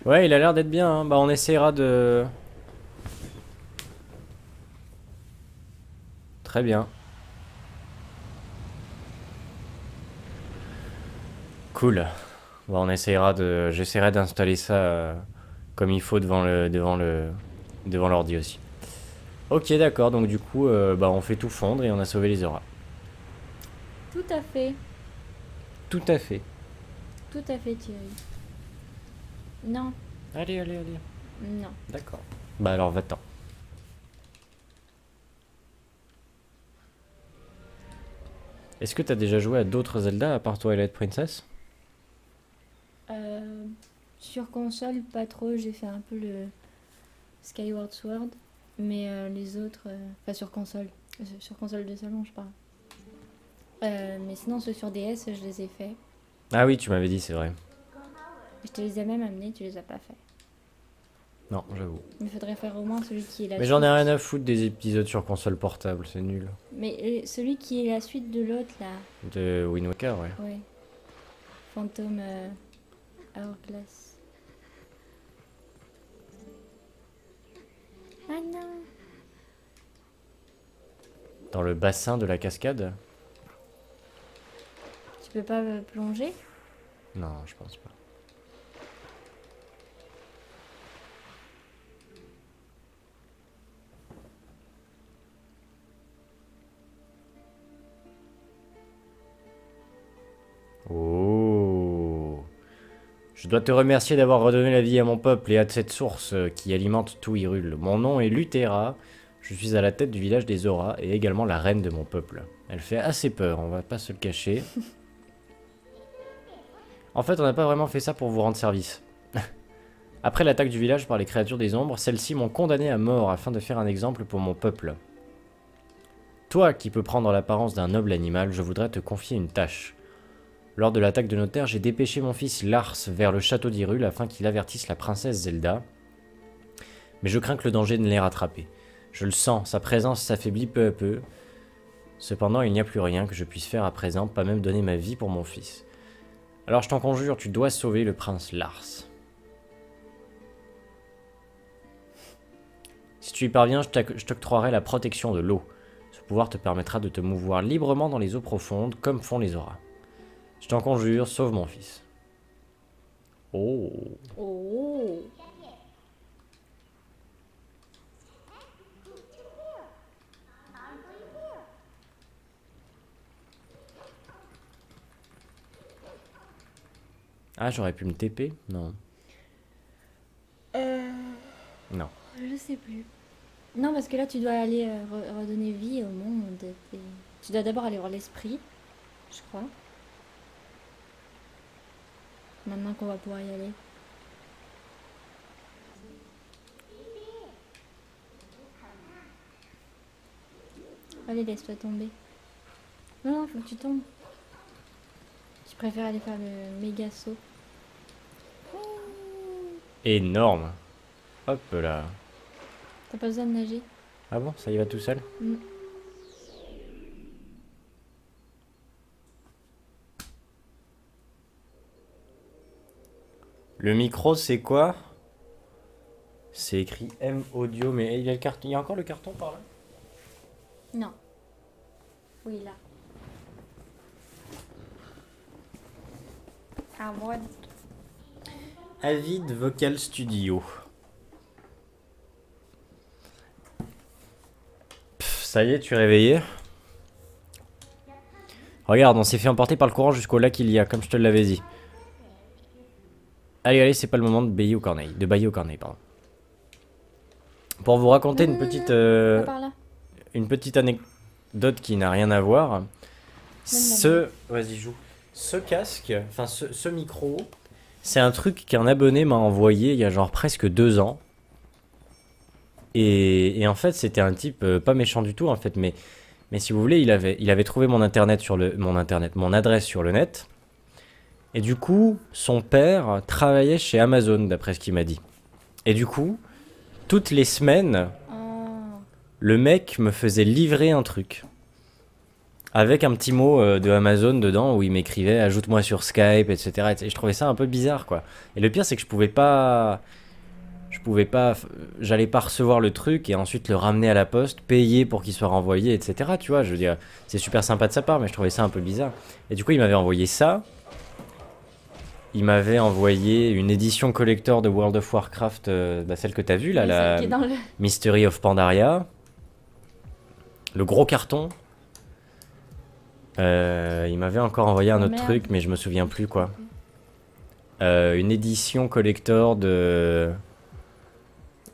Ouais, il a l'air d'être bien. hein. Bah, on essaiera de. Très bien. Cool. Bon, on essaiera de. J'essaierai d'installer ça euh, comme il faut devant le devant le devant l'ordi aussi. Ok, d'accord. Donc du coup, euh, bah, on fait tout fondre et on a sauvé les auras. Tout à fait. Tout à fait. Tout à fait, Thierry. Non, Allez, allez, allez. non. D'accord. Bah alors, va-t'en. Est-ce que t'as déjà joué à d'autres Zelda à part Twilight Princess? Euh, sur console, pas trop. J'ai fait un peu le Skyward Sword. Mais euh, les autres, euh, pas sur console. Euh, Sur console de salon, je parle. Euh, mais sinon, ceux sur DS, je les ai faits. Ah oui, tu m'avais dit, c'est vrai. Je te les ai même amenés, tu les as pas fait. Non, j'avoue. Il faudrait faire au moins celui qui est la Mais j'en ai rien à foutre des épisodes sur console portable, c'est nul. Mais euh, celui qui est la suite de l'autre, là. De Wind Waker, ouais. Ouais. Phantom euh, Hourglass. Ah non Dans le bassin de la cascade Tu peux pas euh, plonger? Non, je pense pas. Oh. Je dois te remercier d'avoir redonné la vie à mon peuple et à cette source qui alimente tout Hyrule. Mon nom est Lutera. Je suis à la tête du village des Auras et également la reine de mon peuple. Elle fait assez peur, on va pas se le cacher. *laughs* En fait, on n'a pas vraiment fait ça pour vous rendre service. *laughs* Après l'attaque du village par les créatures des ombres, celles-ci m'ont condamné à mort afin de faire un exemple pour mon peuple. Toi, qui peux prendre l'apparence d'un noble animal, je voudrais te confier une tâche. Lors de l'attaque de nos terres, j'ai dépêché mon fils Lars vers le château d'Hyrule afin qu'il avertisse la princesse Zelda. Mais je crains que le danger ne l'ait rattrapé. Je le sens, sa présence s'affaiblit peu à peu. Cependant, il n'y a plus rien que je puisse faire à présent, pas même donner ma vie pour mon fils. Alors je t'en conjure, tu dois sauver le prince Lars. Si tu y parviens, je t'octroierai la protection de l'eau. Ce pouvoir te permettra de te mouvoir librement dans les eaux profondes, comme font les auras. Je t'en conjure, sauve mon fils. Oh. Oh Ah, j'aurais pu me TP Non. Euh... Non. Je sais plus. Non, parce que là, tu dois aller euh, re- redonner vie au monde. et Tu dois d'abord aller voir l'esprit, je crois. Maintenant qu'on va pouvoir y aller. Allez, laisse-toi tomber. Non, non, faut que tu tombes. Je préfère aller faire le méga saut. Énorme. Hop là. T'as pas besoin de nager Ah bon, ça y va tout seul? Mm. Le micro, c'est quoi? C'est écrit M audio, mais il y a le carton. Il y a encore le carton par là? Non. Oui, là. Ah. Avid Vocal Studio. Pff, ça y est, tu es réveillé? Regarde, on s'est fait emporter par le courant jusqu'au lac il y a, comme je te l'avais dit. Allez, allez, c'est pas le moment de bailler au corneille. De bailler au corneille, pardon. Pour vous raconter une petite, euh, là. une petite anecdote qui n'a rien à voir. Ce, vas-y joue. Ce casque, enfin ce, ce micro, c'est un truc qu'un abonné m'a envoyé il y a genre presque deux ans. Et, et en fait, c'était un type euh, pas méchant du tout en fait, mais mais si vous voulez, il avait il avait trouvé mon internet sur le mon internet, mon adresse sur le net. Et du coup, son père travaillait chez Amazon d'après ce qu'il m'a dit. Et du coup, toutes les semaines, Ah. le mec me faisait livrer un truc. Avec un petit mot euh, de Amazon dedans où il m'écrivait ajoute-moi sur Skype, etc., Et je trouvais ça un peu bizarre, quoi. Et le pire, c'est que je pouvais pas. Je pouvais pas. J'allais pas recevoir le truc et ensuite le ramener à la poste, payer pour qu'il soit renvoyé, etc. Tu vois, je veux dire, c'est super sympa de sa part, mais je trouvais ça un peu bizarre. Et du coup, il m'avait envoyé ça. Il m'avait envoyé une édition collector de World of Warcraft, euh, bah, celle que t'as vue là, Oui, la, le- Mystery of Pandaria. Le gros carton. Euh, il m'avait encore envoyé un autre merde. truc, mais je me souviens plus quoi. Euh, une édition collector de.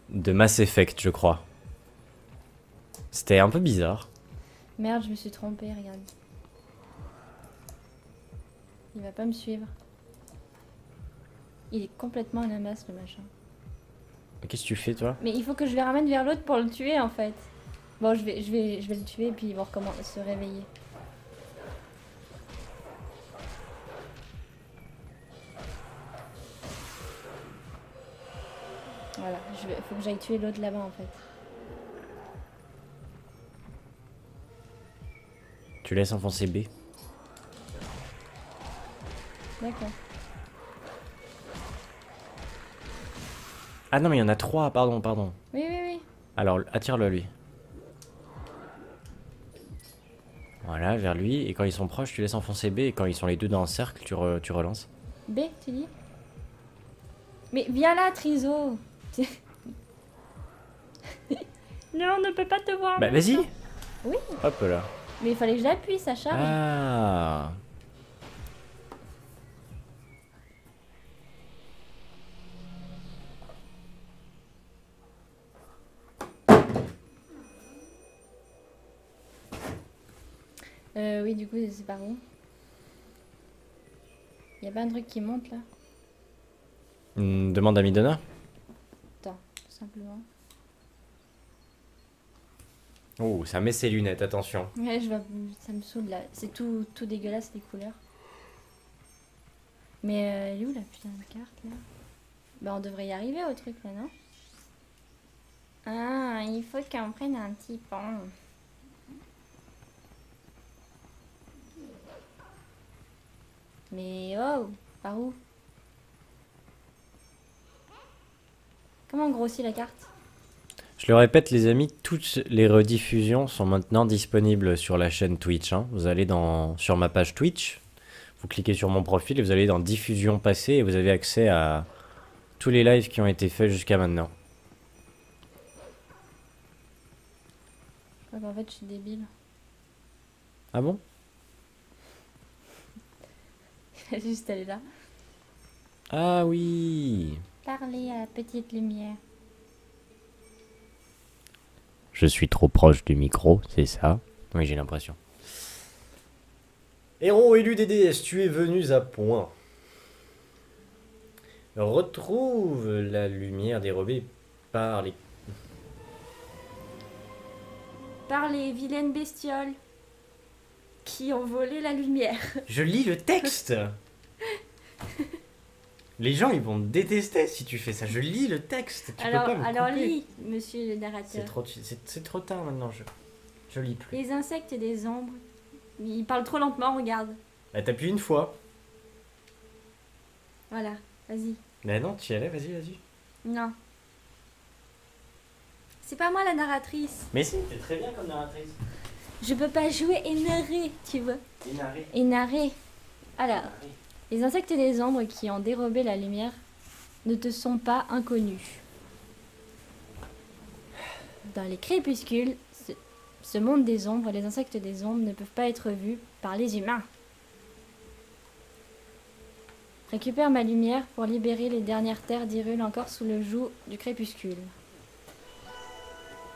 de Mass Effect, je crois. C'était un peu bizarre. Merde, je me suis trompée, regarde. Il va pas me suivre. Il est complètement à la masse, le machin. Qu'est-ce que tu fais toi? Mais il faut que je le ramène vers l'autre pour le tuer, en fait. Bon, je vais, je vais, je vais le tuer, puis il va recommen- se réveiller. Voilà, je vais, faut que j'aille tuer l'autre là-bas, en fait. Tu laisses enfoncer B? D'accord. Ah non, mais il y en a trois, pardon, pardon. Oui, oui, oui. Alors, attire-le à lui. Voilà, vers lui. Et quand ils sont proches, tu laisses enfoncer B. Et quand ils sont les deux dans un cercle, tu, re- tu relances. B, tu dis? Mais viens là, Triso *laughs* Non, on ne peut pas te voir. Bah, vas-y. Oui, Hop là. mais il fallait que j'appuie, ça charge. Ah Euh, oui, du coup, c'est par où Y a pas un truc qui monte là? Hmm, Demande à Midona. Attends, tout simplement. Oh, ça met ses lunettes, attention. Ouais, je vois, ça me saoule là. C'est tout, tout dégueulasse les couleurs. Mais euh, elle est où la putain de carte là? Bah, on devrait y arriver au truc là, non? Ah, il faut qu'on prenne un petit pont. Mais oh, par où Comment on grossit la carte Je le répète, les amis, toutes les rediffusions sont maintenant disponibles sur la chaîne Twitch. hein. Vous allez dans, sur ma page Twitch, vous cliquez sur mon profil et vous allez dans Diffusion passée et vous avez accès à tous les lives qui ont été faits jusqu'à maintenant. Bah, En fait, je suis débile. Ah bon? *laughs* Juste elle est là. Ah oui Parler à la petite lumière. Je suis trop proche du micro, c'est ça? Oui, j'ai l'impression. Héros élu des DS, tu es venu à point. Retrouve la lumière dérobée par les... Par les vilaines bestioles qui ont volé la lumière. Je lis le texte *laughs* Les gens, ils vont détester si tu fais ça. Je lis le texte. Tu alors, peux pas me alors couper. lis, monsieur le C'est narrateur. trop, c'est, c'est trop tard maintenant. Je, je lis plus. Les insectes et des ombres. Il parle trop lentement, regarde. Bah, t'appuies une fois. Voilà, vas-y. Mais non, tu y allais, vas-y, vas-y. Non. C'est pas moi la narratrice. Mais si, t'es très bien comme narratrice. Je peux pas jouer et narrer, tu vois. Inarré. Et narrer. Alors, les insectes des ombres qui ont dérobé la lumière ne te sont pas inconnus. Dans les crépuscules, ce, ce monde des ombres, les insectes des ombres ne peuvent pas être vus par les humains. Récupère ma lumière pour libérer les dernières terres d'Irul encore sous le joug du crépuscule.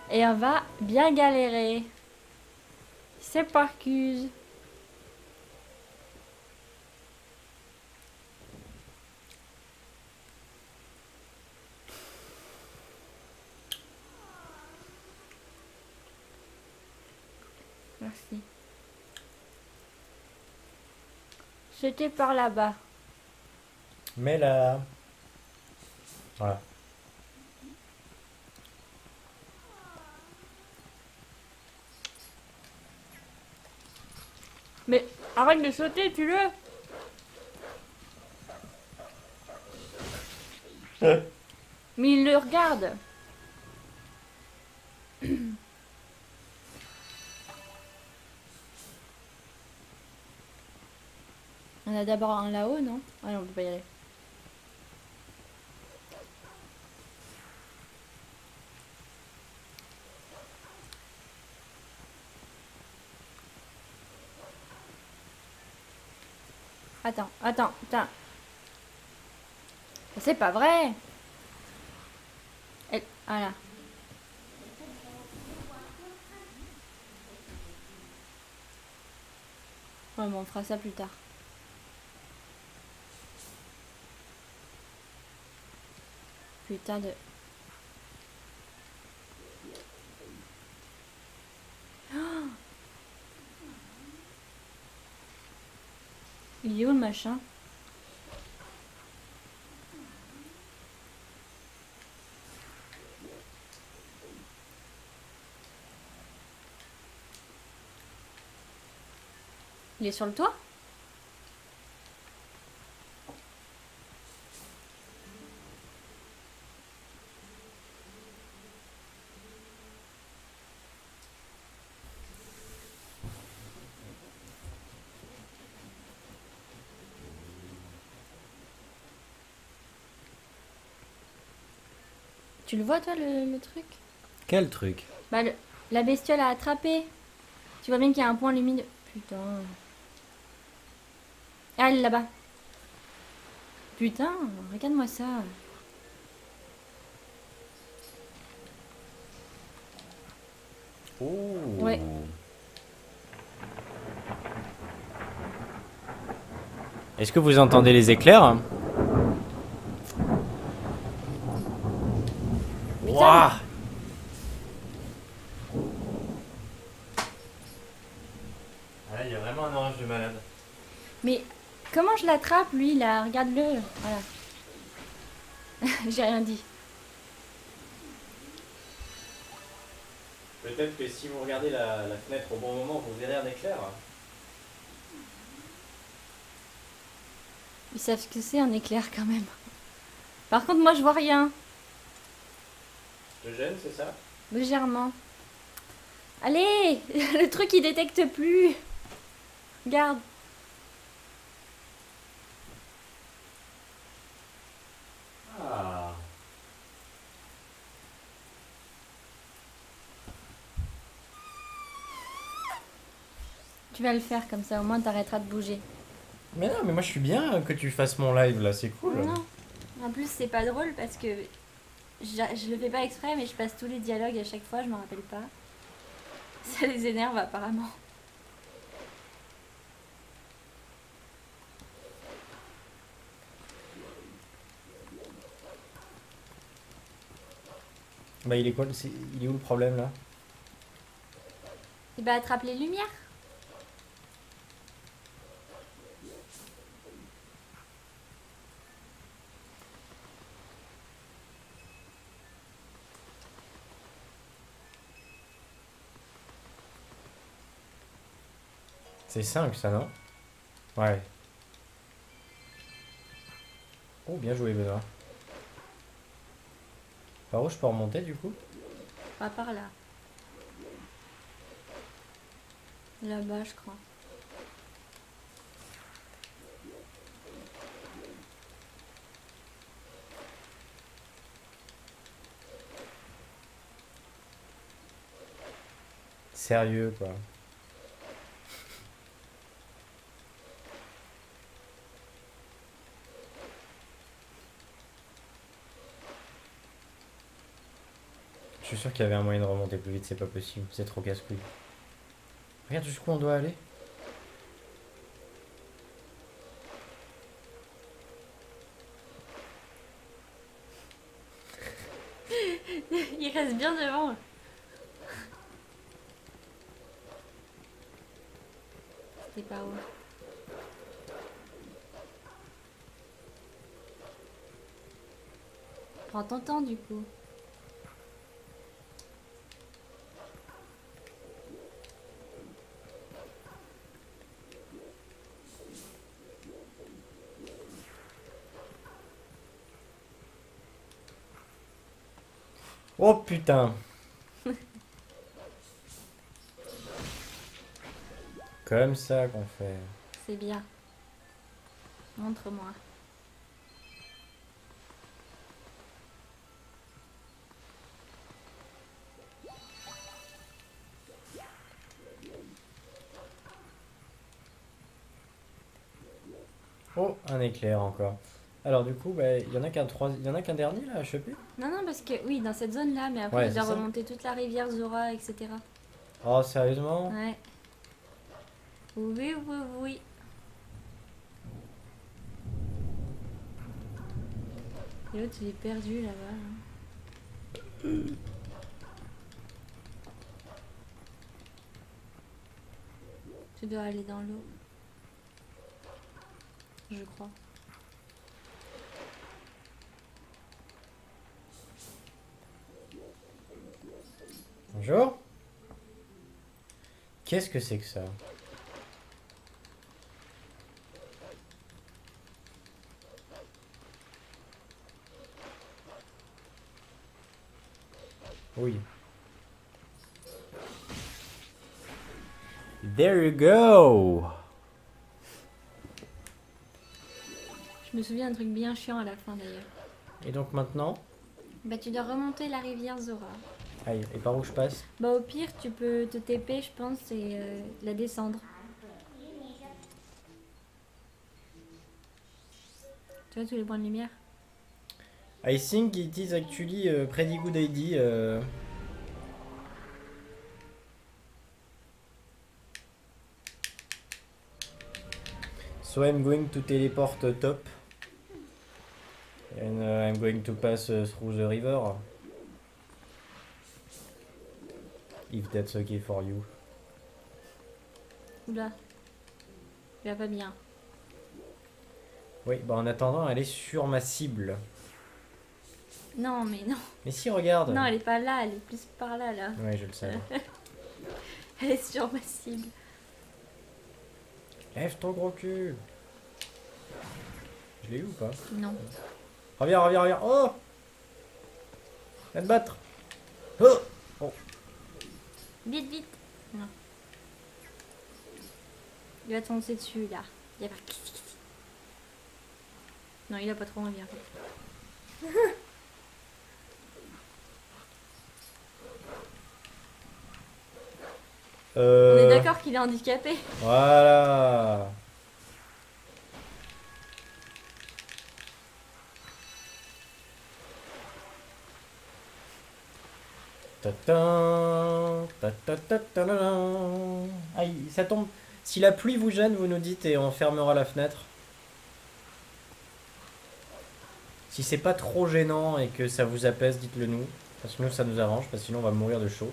Et on va bien galérer. C'est parcuse. Merci. C'était par là-bas. Mais là. Voilà. Mais arrête de sauter, tu le Mais il le regarde. On a d'abord un là-haut, non? Ah non, on peut pas y aller. Attends, attends, attends. C'est pas vrai. Elle... Voilà. Ouais, mais on fera ça plus tard. Putain de... Oh Il Il est sur le toit? Tu le vois toi le, le truc? Quel truc? Bah le- la bestiole a attrapé. Tu vois bien qu'il y a un point lumineux. Putain. Ah, elle est là-bas. Putain, regarde-moi ça. Oh. Ouais. Est-ce que vous entendez les éclairs Putain. Ouah Ah là, il y a vraiment un orage de malade. Mais je l'attrape lui là Regarde-le. Voilà. *laughs* J'ai rien dit. Peut-être que si vous regardez la, la fenêtre au bon moment, vous verrez un éclair. Ils savent ce que c'est un éclair quand même. Par contre, moi je vois rien. Je gêne, c'est ça? Légèrement. Allez *laughs* Le truc il détecte plus. Regarde. Tu vas le faire comme ça, au moins t'arrêteras de bouger. Mais non, mais moi je suis bien que tu fasses mon live là, c'est cool. Non. En plus, c'est pas drôle parce que je, je le fais pas exprès, mais je passe tous les dialogues à chaque fois, je m'en rappelle pas. *laughs* Ça les énerve apparemment. Bah il est quoi c'est- Il est où le problème là? Et bah, attrape les lumières. C'est 5 ça non? Ouais. Oh, bien joué, Benoît. Par où je peux remonter du coup? Pas par là. Là-bas, je crois. Sérieux, quoi. Sûr qu'il y avait un moyen de remonter plus vite, c'est pas possible, c'est trop casse-couille. Regarde jusqu'où on doit aller. *laughs* Il reste bien devant. C'était pas où Prends ton temps du coup. Oh putain *laughs* Comme ça qu'on fait. C'est bien. Montre-moi. Oh, un éclair encore. Alors du coup, bah, il y en a qu'un trois... y en a qu'un dernier là, je sais plus. Non, non, parce que oui, dans cette zone-là, mais après, Ouais, il doit c'est ça. remonter toute la rivière Zora, etc. Oh sérieusement? Ouais. Oui, oui, oui. Et l'autre, il est perdu là-bas. hein. Tu dois aller dans l'eau. Je crois. Bonjour. Qu'est-ce que c'est que ça? Oui. There you go Je me souviens d'un truc bien chiant à la fin d'ailleurs. Et donc maintenant? Bah, tu dois remonter la rivière Zora. Aïe, et par où je passe? Bah, au pire, tu peux te TP, je pense, et euh, la descendre. Tu vois tous les points de lumière? I think it is actually a pretty good idea. uh, So I'm going to teleport top. And uh, I'm going to pass uh, through the river. If that's okay for you. Oula. Il va pas bien. Oui, bah en attendant, elle est sur ma cible. Non, mais non. Mais si, regarde Non, elle est pas là, elle est plus par là, là. Ouais, je le savais. *laughs* Elle est sur ma cible. Lève ton gros cul Je l'ai eu ou pas? Non. Reviens, reviens, reviens. Oh Viens te battre. Oh Vite, vite. Non. Il va te foncer dessus, là. Il va pas... Non, il a pas trop envie. en fait. *laughs* On Euh, est d'accord qu'il est handicapé. Voilà. Aïe, ça tombe. Si la pluie vous gêne, vous nous dites et on fermera la fenêtre. Si c'est pas trop gênant et que ça vous apaise, dites-le nous. Parce que nous, ça nous arrange, parce que sinon on va mourir de chaud.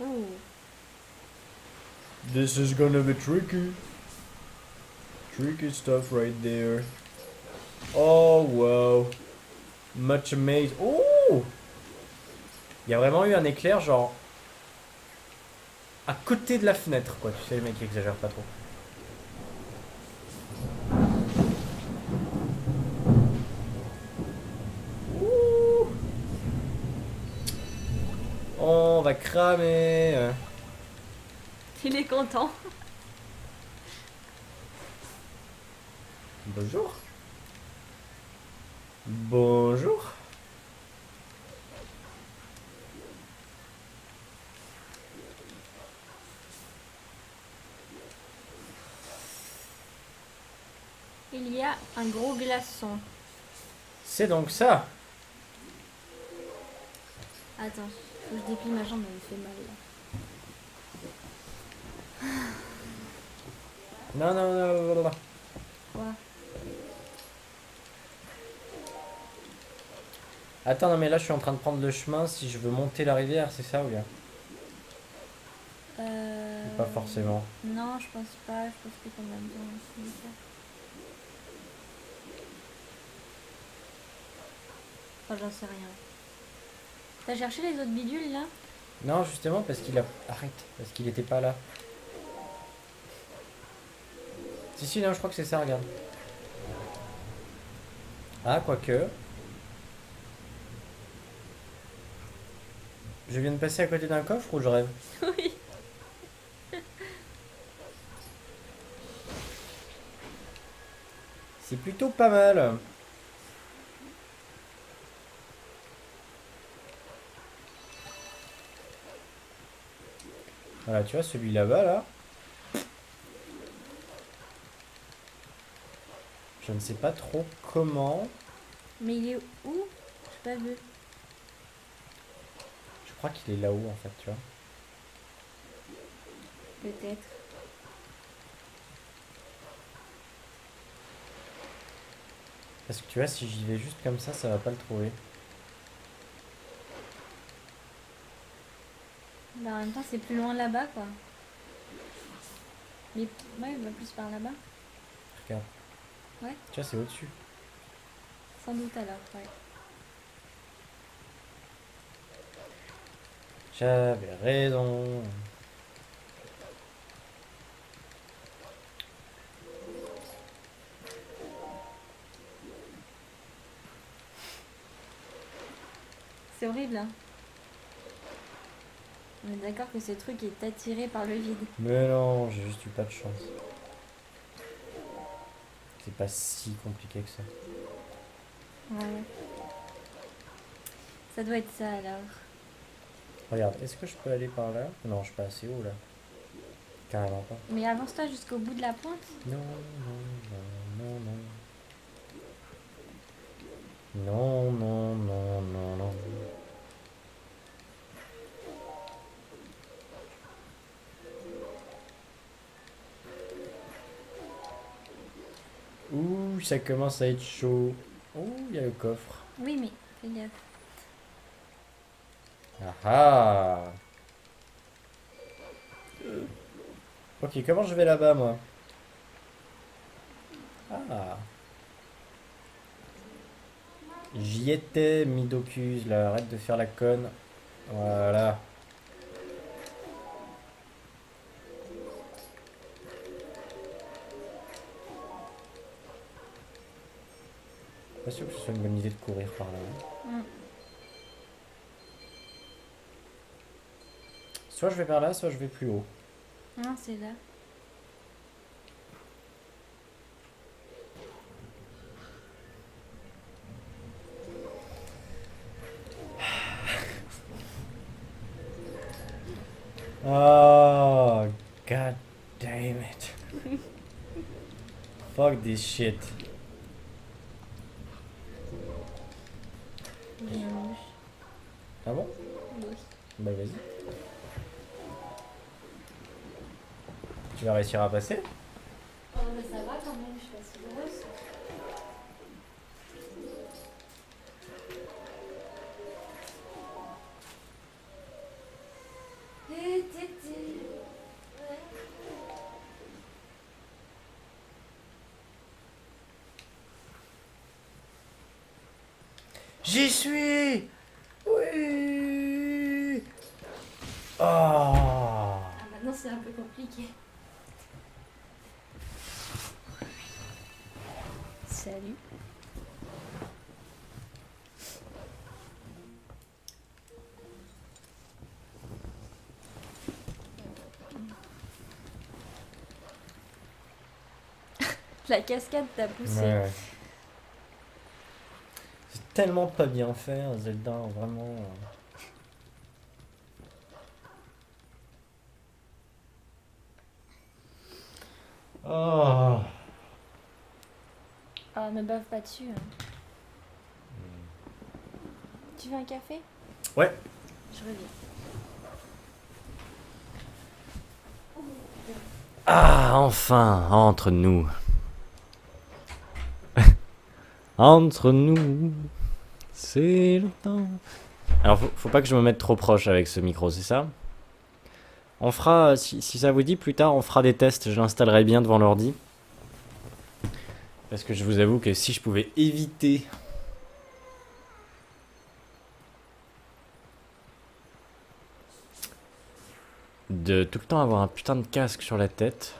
Ouh. This is gonna be tricky. Tricky stuff right there. Oh wow. Much amazed. Oh Il y a vraiment eu un éclair, genre. à côté de la fenêtre, quoi. Tu sais, le mec qui exagère pas trop. Ouh. On va cramer. Il est content. Bonjour. Bonjour. Il y a un gros glaçon. C'est donc ça. Attends, faut que je déplie ma jambe, elle me fait mal là. Non, non, non, non, non. Quoi? Attends, non, mais là, je suis en train de prendre le chemin. Si je veux monter la rivière, c'est ça ou bien Euh... Pas forcément. Non, je pense pas. Je pense que t'en as besoin aussi. Enfin, j'en sais rien. T'as cherché les autres bidules là? Non, justement, parce qu'il a. Arrête, parce qu'il était pas là. Si, si, non, je crois que c'est ça, regarde. Ah, quoique. Je viens de passer à côté d'un coffre ou je rêve? *laughs* Oui. C'est plutôt pas mal. Voilà, tu vois, celui là-bas, là. Je ne sais pas trop comment. Mais il est où? J'ai pas vu. Je crois qu'il est là-haut, en fait, tu vois. Peut-être. Parce que tu vois, si j'y vais juste comme ça, ça va pas le trouver. Bah, en même temps, c'est plus loin là-bas quoi. Mais ouais, il va plus par là-bas. Regarde. Ouais. Tu vois, c'est au-dessus. Sans doute alors, ouais. J'avais raison. C'est horrible hein. On est d'accord que ce truc est attiré par le vide. Mais non, j'ai juste eu pas de chance. C'est pas si compliqué que ça. Ouais. Ça doit être ça alors. Regarde, est-ce que je peux aller par là? Non, je suis pas assez haut là. Carrément pas. Mais avance-toi jusqu'au bout de la pointe. Non, non, non, non, non. Non, non, non, non, non. Ouh, ça commence à être chaud. Ouh, il y a le coffre. Oui, mais fais gaffe. Ah ah Ok, comment je vais là-bas, moi? Ah J'y étais, Midocus, là, arrête de faire la conne. Voilà. Pas sûr que ce soit une bonne idée de courir par là. hein. Mm. Soit je vais par là, soit je vais plus haut. Non, c'est là. Oh, god damn it. *laughs* Fuck this shit. Réussir à passer La cascade t'a poussé. Ouais. C'est tellement pas bien fait, hein, Zelda, vraiment. Oh. Ah, ne bave pas dessus. hein. Tu veux un café? Ouais. Je reviens. Ah, enfin, entre nous. Entre nous, c'est le temps. Alors, faut, pas que je me mette trop proche avec ce micro, c'est ça? On fera, si ça vous dit, plus tard, on fera des tests. Je l'installerai bien devant l'ordi. Parce que je vous avoue que si je pouvais éviter de tout le temps avoir un putain de casque sur la tête.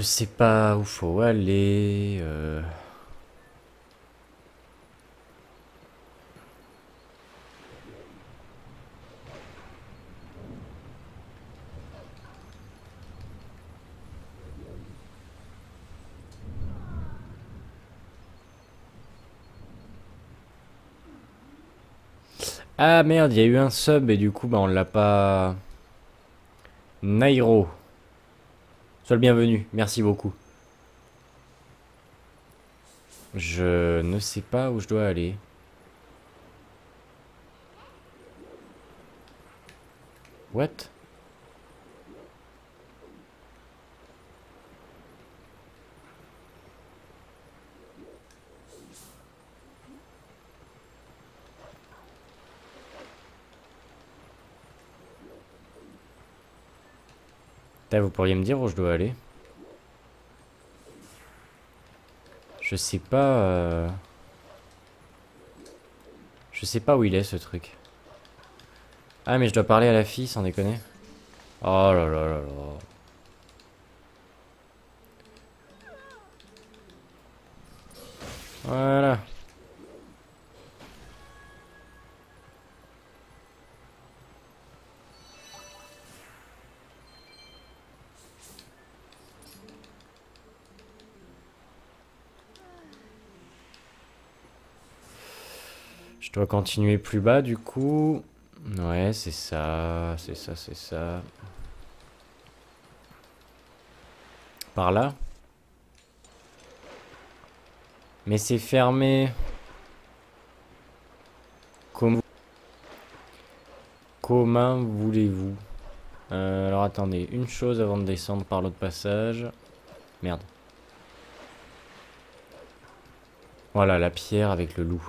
Je sais pas où faut aller. euh. Ah merde, il y a eu un sub et du coup bah on l'a pas. Nairo. Sois le bienvenu, merci beaucoup. Je ne sais pas où je dois aller. What? Putain, vous pourriez me dire où je dois aller Je sais pas... euh, Je sais pas où il est ce truc. Ah mais je dois parler à la fille sans déconner. Oh là là là là. Voilà. Je dois continuer plus bas du coup. Ouais, c'est ça, c'est ça, c'est ça. Par là Mais c'est fermé. Comment voulez-vous? Euh, Alors attendez, une chose avant de descendre par l'autre passage. Merde. Voilà, la pierre avec le loup.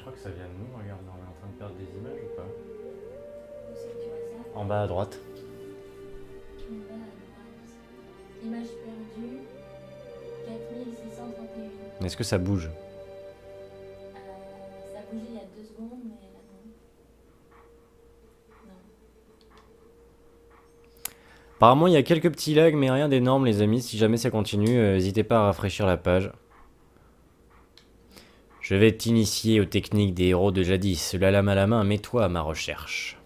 Je crois que ça vient de nous. Regarde, on est en train de perdre des images ou pas Où c'est que tu vois ça En bas à droite. En bas à droite. Image perdue. 4631. Est-ce que ça bouge? Euh, ça a bougé il y a deux secondes, mais là non. Non. Apparemment, il y a quelques petits lags, mais rien d'énorme, les amis. Si jamais ça continue, euh, n'hésitez pas à rafraîchir la page. Je vais t'initier aux techniques des héros de jadis. La lame à la main, mets-toi à ma recherche.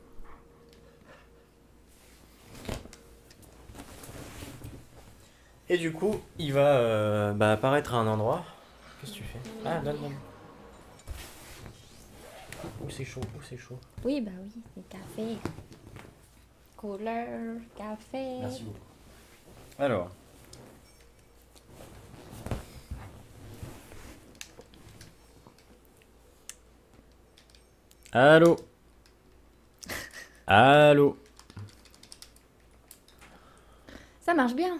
Et du coup, il va euh, bah, apparaître à un endroit. Qu'est-ce que tu fais? Ah, donne, donne. Ouh, c'est chaud, ouh, c'est chaud? Oui, bah oui, le café. Couleur, café. Merci beaucoup. Alors. Allô Allô Ça marche bien.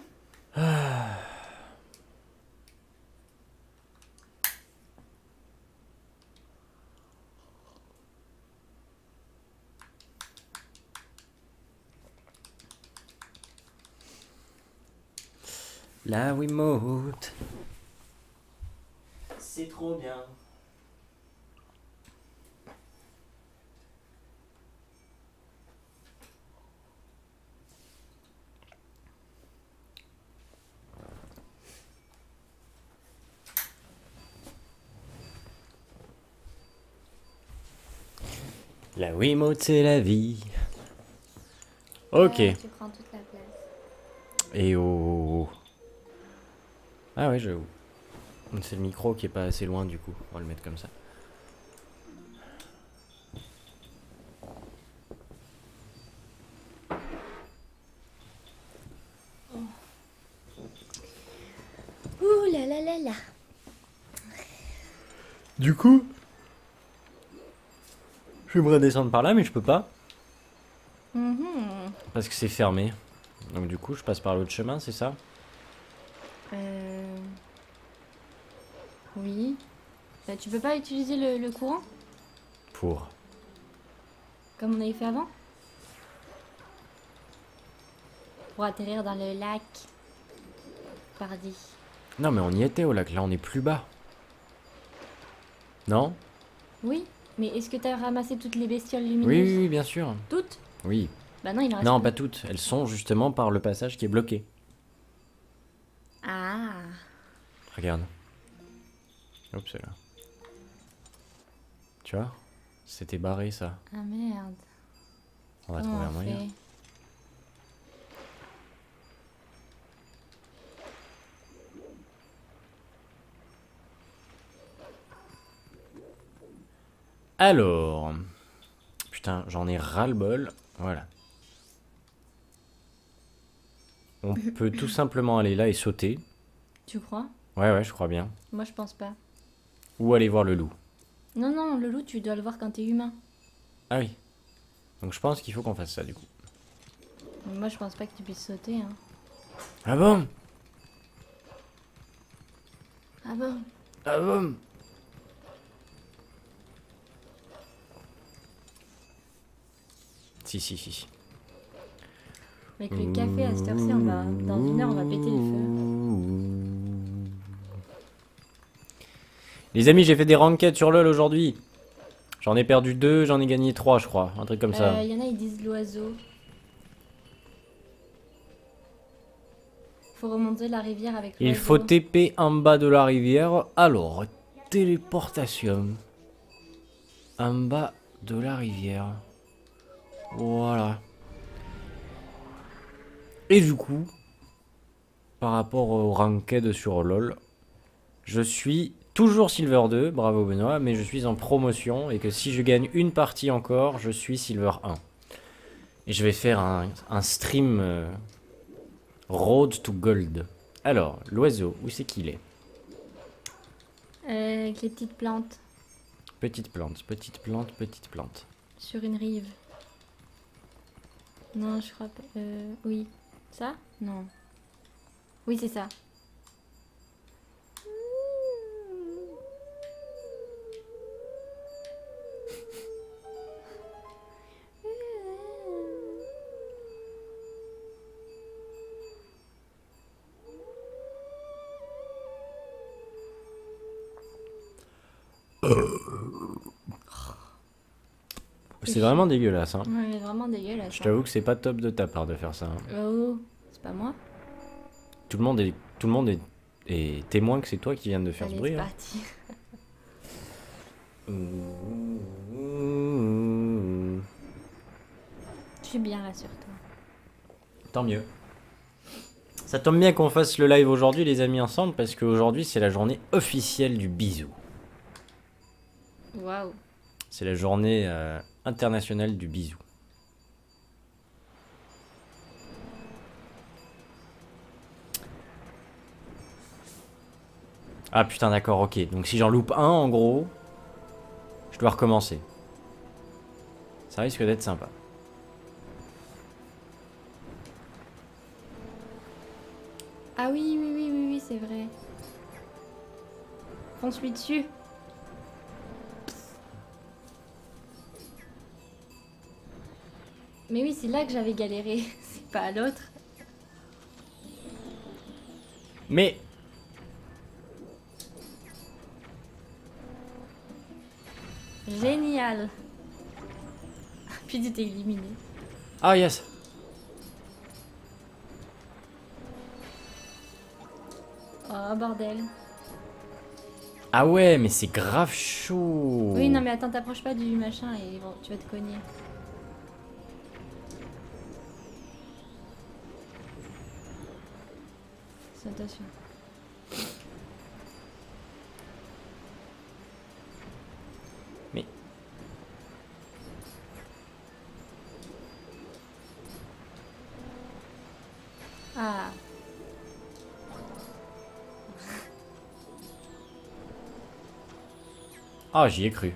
La Wiimote. C'est trop bien. Wiimote, c'est la vie. Ok. Ouais, tu prends toute la place. Et oh. Ah ouais, j'avoue. C'est le micro qui est pas assez loin du coup. On va le mettre comme ça. Ouh là là là là. Du coup, j'aimerais descendre par là, mais je peux pas Mhm. parce que c'est fermé. Donc du coup, je passe par l'autre chemin, c'est ça? Euh... Oui. Bah, tu peux pas utiliser le, le courant? Pour. comme on avait fait avant? Pour atterrir dans le lac. Pardi. Non, mais on y était au lac. Là, on est plus bas. Non? Oui, mais est-ce que t'as ramassé toutes les bestioles lumineuses Oui, oui, oui, bien sûr. Toutes Oui. Bah non, il en reste Non, pas toutes. Elles sont justement par le passage qui est bloqué. Ah. Regarde. Oups, c'est là. Tu vois? C'était barré ça. Ah merde. On va Comment trouver un moyen. fait Alors. Putain, j'en ai ras-le-bol. Voilà. On *coughs* peut tout simplement aller là et sauter. Tu crois? Ouais, ouais, je crois bien. Moi je pense pas. Ou aller voir le loup. Non, non, le loup, tu dois le voir quand t'es humain. Ah oui. Donc je pense qu'il faut qu'on fasse ça du coup. Moi je pense pas que tu puisses sauter. Hein. Ah bon? Ah bon? Ah bon? Si, si, si. Avec le café à cette heure-ci, on va... dans une heure, on va péter le feu. Les amis, j'ai fait des ranked sur LoL aujourd'hui. J'en ai perdu deux, j'en ai gagné trois, je crois. Un truc comme ça. Euh, Il y en a, ils disent l'oiseau. Faut remonter la rivière avec. Il faut TP en bas de la rivière. Alors, téléportation. En bas de la rivière. Voilà. Et du coup, par rapport au ranked sur LoL, je suis toujours Silver 2, bravo Benoît, mais je suis en promotion et que si je gagne une partie encore, je suis Silver 1. Et je vais faire un, un stream euh, Road to Gold. Alors, l'oiseau, où c'est qu'il est? Euh, avec les petites plantes Petite plante, petite plante, petite plante. sur une rive. Non, je crois pas. Euh, oui. Ça? Non. Oui, c'est ça. C'est vraiment dégueulasse. Hein. Ouais, vraiment dégueulasse. Je hein. t'avoue que c'est pas top de ta part de faire ça. hein. Oh, c'est pas moi. Tout le monde est, tout le monde est, est témoin que c'est toi qui viens de faire Allez, ce bruit. c'est hein. parti. *laughs* Je suis bien là sur toi. Tant mieux. Ça tombe bien qu'on fasse le live aujourd'hui, les amis, ensemble, parce qu'aujourd'hui c'est la journée officielle du bisou. Waouh. C'est la journée euh, internationale du bisou. Ah putain d'accord, ok. Donc si j'en loupe un en gros, je dois recommencer. Ça risque d'être sympa. Ah oui, oui, oui, oui, oui, c'est vrai. Fonce-lui dessus. Mais oui, c'est là que j'avais galéré, *laughs* c'est pas à l'autre. Mais Génial. *laughs* Puis tu t'es éliminé. Ah yes Oh bordel. Ah ouais, mais c'est grave chaud Oui, non mais attends, t'approches pas du machin et bon, tu vas te cogner. Mais- Ah. Ah, j'y ai cru.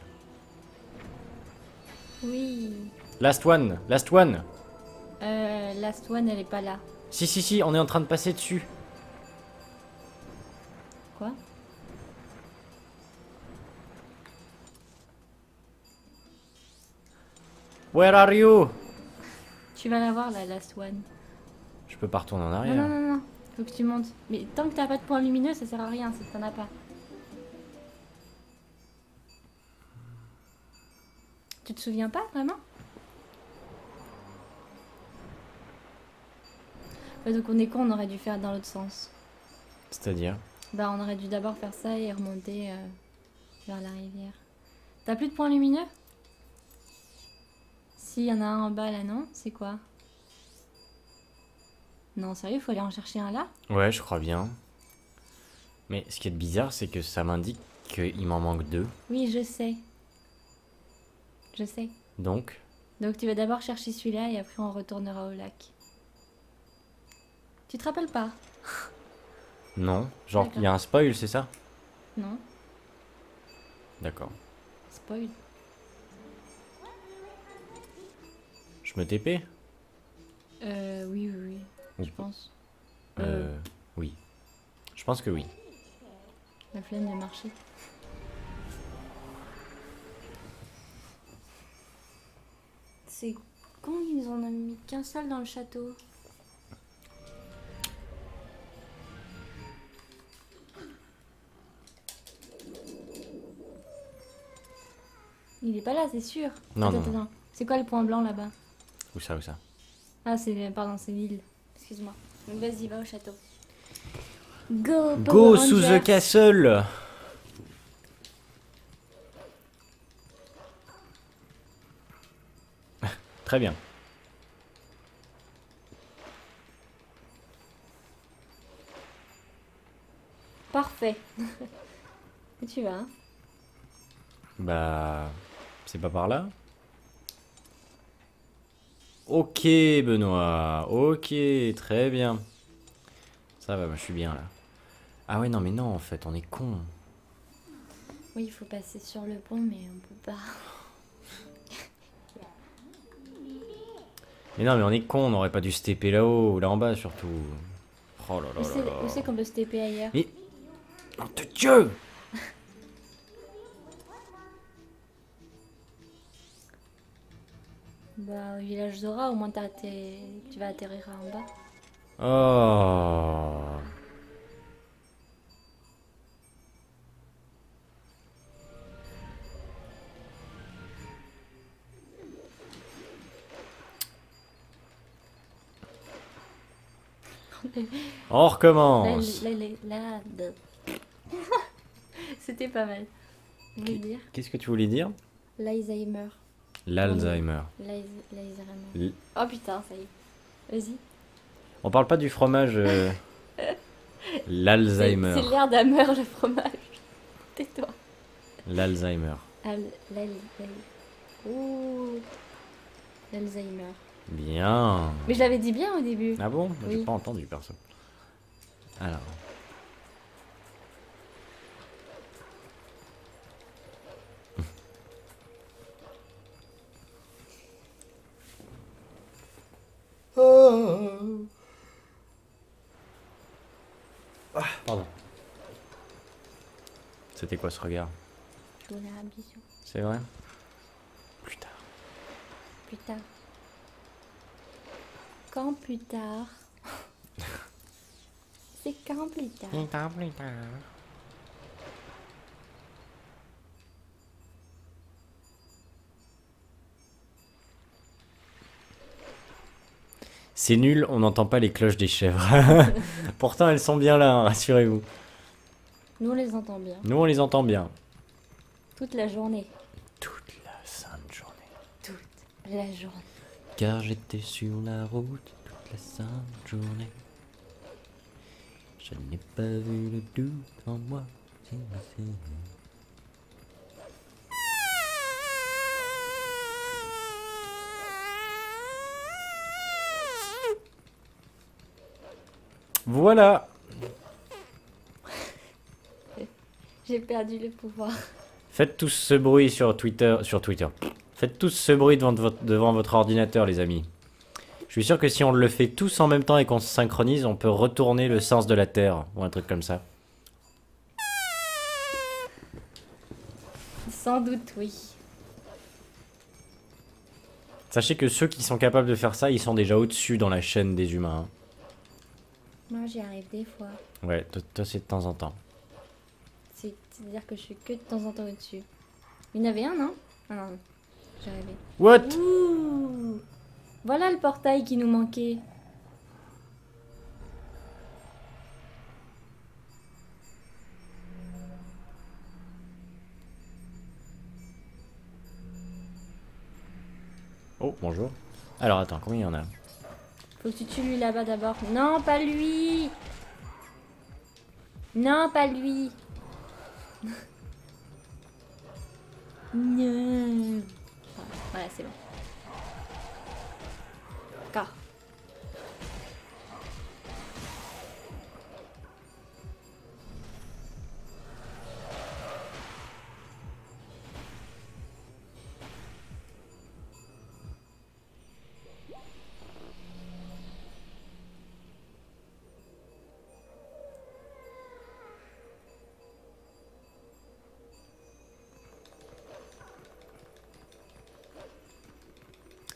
Oui. Last one, last one Euh, last one, elle est pas là. Si, si, si, on est en train de passer dessus. Where are you? Tu vas la voir la last one. Je peux pas retourner en Non, arrière. non, non, non. Faut que tu montes. Mais tant que t'as pas de point lumineux, ça sert à rien si t'en as pas. Tu te souviens pas vraiment? Ouais, donc on est con, on aurait dû faire dans l'autre sens. C'est-à-dire? Bah, on aurait dû d'abord faire ça et remonter euh, vers la rivière. T'as plus de points lumineux? Si, y en a un en bas là, non C'est quoi Non, sérieux, faut aller en chercher un là Ouais, je crois bien. Mais ce qui est bizarre, c'est que ça m'indique qu'il m'en manque deux. Oui, je sais. Je sais. Donc, Donc tu vas d'abord chercher celui-là et après on retournera au lac. Tu te rappelles pas *laughs* non. Genre, il y a un spoil, c'est ça? Non D'accord. Spoil. Me TP Euh, oui, oui, oui. Ou Je pense. Euh. Oui. Je pense que oui. La flemme de marcher. C'est con, ils en ont mis qu'un seul dans le château. Il est pas là, c'est sûr. Non, attends, non, non. attends. C'est quoi le point blanc là-bas? Où ça, où ça? Ah, c'est pardon, c'est l'île. Excuse-moi. Vas-y, va au château. Go, Go sous the castle *laughs* Très bien. Parfait. *laughs* Où tu vas hein? Bah. C'est pas par là Ok, Benoît. Ok, très bien. Ça va, bah, je suis bien là. Ah ouais, non, mais non, en fait, on est con. Oui, il faut passer sur le pont, mais on peut pas. Mais non, mais on est con, on aurait pas dû se taper là-haut, ou là en bas surtout. Oh là là. où c'est qu'on peut se taper ailleurs? Mais. Nom de Dieu Bah, au village Zora, au moins tu vas atterrir en bas. Oh. On recommence. *laughs* C'était pas mal. Qu'est-ce que tu voulais dire? L'Alzheimer. L'Alzheimer. Oh putain, ça y est. Vas-y. On parle pas du fromage. euh, *laughs* L'Alzheimer. c'est l'air d'Hammer, le fromage. *laughs* Tais-toi. L'Alzheimer. Al- l'Al- l'Al- Ouh. L'Alzheimer. Bien. Mais je l'avais dit bien au début. Ah bon? J'ai Oui. pas entendu perso. Alors. Quoi ce regard Je vous donne un bisou. C'est vrai? Plus tard. Plus tard. Quand plus tard *laughs* C'est quand plus tard tard, plus tard. C'est nul, on n'entend pas les cloches des chèvres. *laughs* Pourtant, elles sont bien là, hein, rassurez-vous. Nous on les entend bien. Nous, on les entend bien. Toute la journée. Toute la sainte journée. Toute la journée. Car j'étais sur la route toute la sainte journée. Je n'ai pas vu le doute en moi. Voilà. J'ai perdu le pouvoir. Faites tous ce bruit sur Twitter, sur Twitter. Faites tous ce bruit devant votre, devant votre ordinateur, les amis. Je suis sûr que si on le fait tous en même temps et qu'on se synchronise, on peut retourner le sens de la Terre ou un truc comme ça. Sans doute, oui. Sachez que ceux qui sont capables de faire ça, ils sont déjà au-dessus dans la chaîne des humains. Moi j'y arrive des fois. hein. Ouais, toi, c'est de temps en temps. C'est- C'est-à-dire que je suis que de temps en temps au-dessus. Il y en avait un, non? Ah non, j'ai rêvé. What? Ouh Voilà le portail qui nous manquait. Oh, bonjour. Alors attends, combien il y en a? Faut que tu tues lui là-bas d'abord. Non, pas lui Non, pas lui Voilà, c'est bon. D'accord.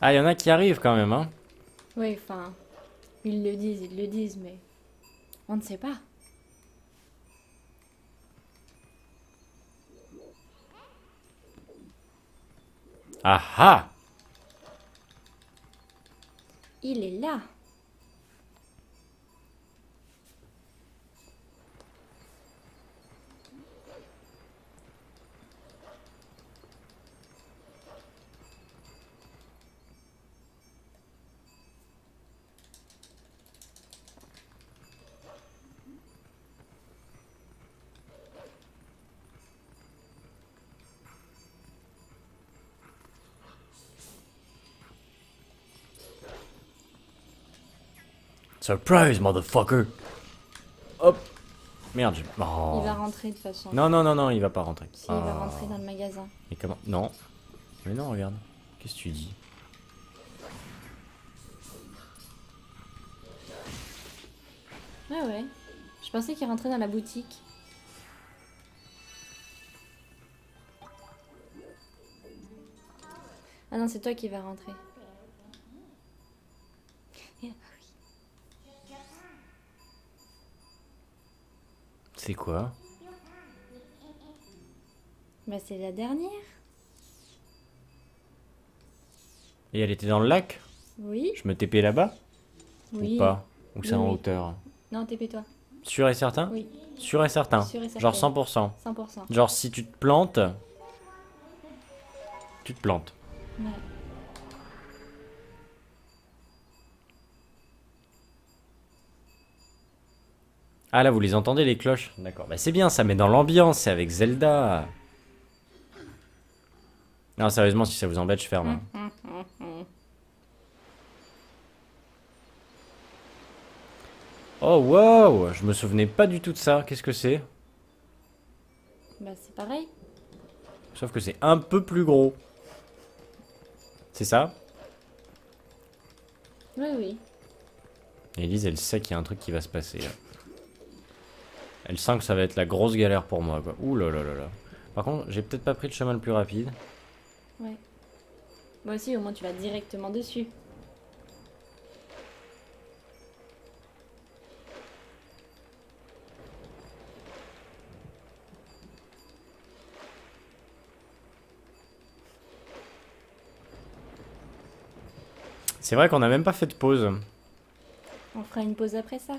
Ah, il y en a qui arrivent quand même, hein Oui, enfin, ils le disent, ils le disent, mais on ne sait pas. Ah ah Il est là. Surprise, motherfucker Hop Merde, j'ai- oh. Il va rentrer de toute façon. Non, non, non, non, il va pas rentrer. Si, il va Ah. rentrer dans le magasin. Mais comment Non. Mais non, regarde. Qu'est-ce que tu dis? Ouais, ouais. Je pensais qu'il rentrait dans la boutique. Ah non, c'est toi qui vas rentrer. C'est quoi Bah, c'est la dernière. Et elle était dans le lac Oui, Je me TP là-bas oui. Ou pas Ou c'est Oui, en oui. hauteur Non, TP-toi. Sûr et certain Oui, Sûr et certain. sûr et certain. Genre 100%. 100%. Genre si tu te plantes, tu te plantes. Ouais. Ah là, vous les entendez les cloches? D'accord. Bah c'est bien, ça met dans l'ambiance, c'est avec Zelda. Non, sérieusement, si ça vous embête, je ferme. hein. Oh wow Je me souvenais pas du tout de ça. Qu'est-ce que c'est? Bah, c'est pareil. Sauf que c'est un peu plus gros. C'est ça? Oui, oui. Elise, elle sait qu'il y a un truc qui va se passer. là. Elle sent que ça va être la grosse galère pour moi, quoi. Ouh là là là là. Par contre, j'ai peut-être pas pris le chemin le plus rapide. Ouais. Moi aussi, au moins, tu vas directement dessus. C'est vrai qu'on a même pas fait de pause. On fera une pause après ça.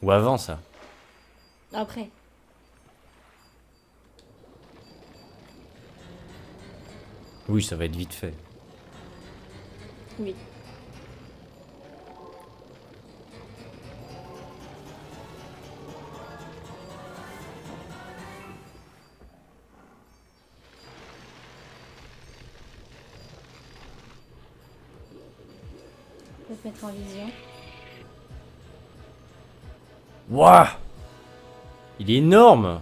Ou avant ça. Après. Oui, ça va être vite fait. Oui. On va se mettre en vision. Wouah Il est énorme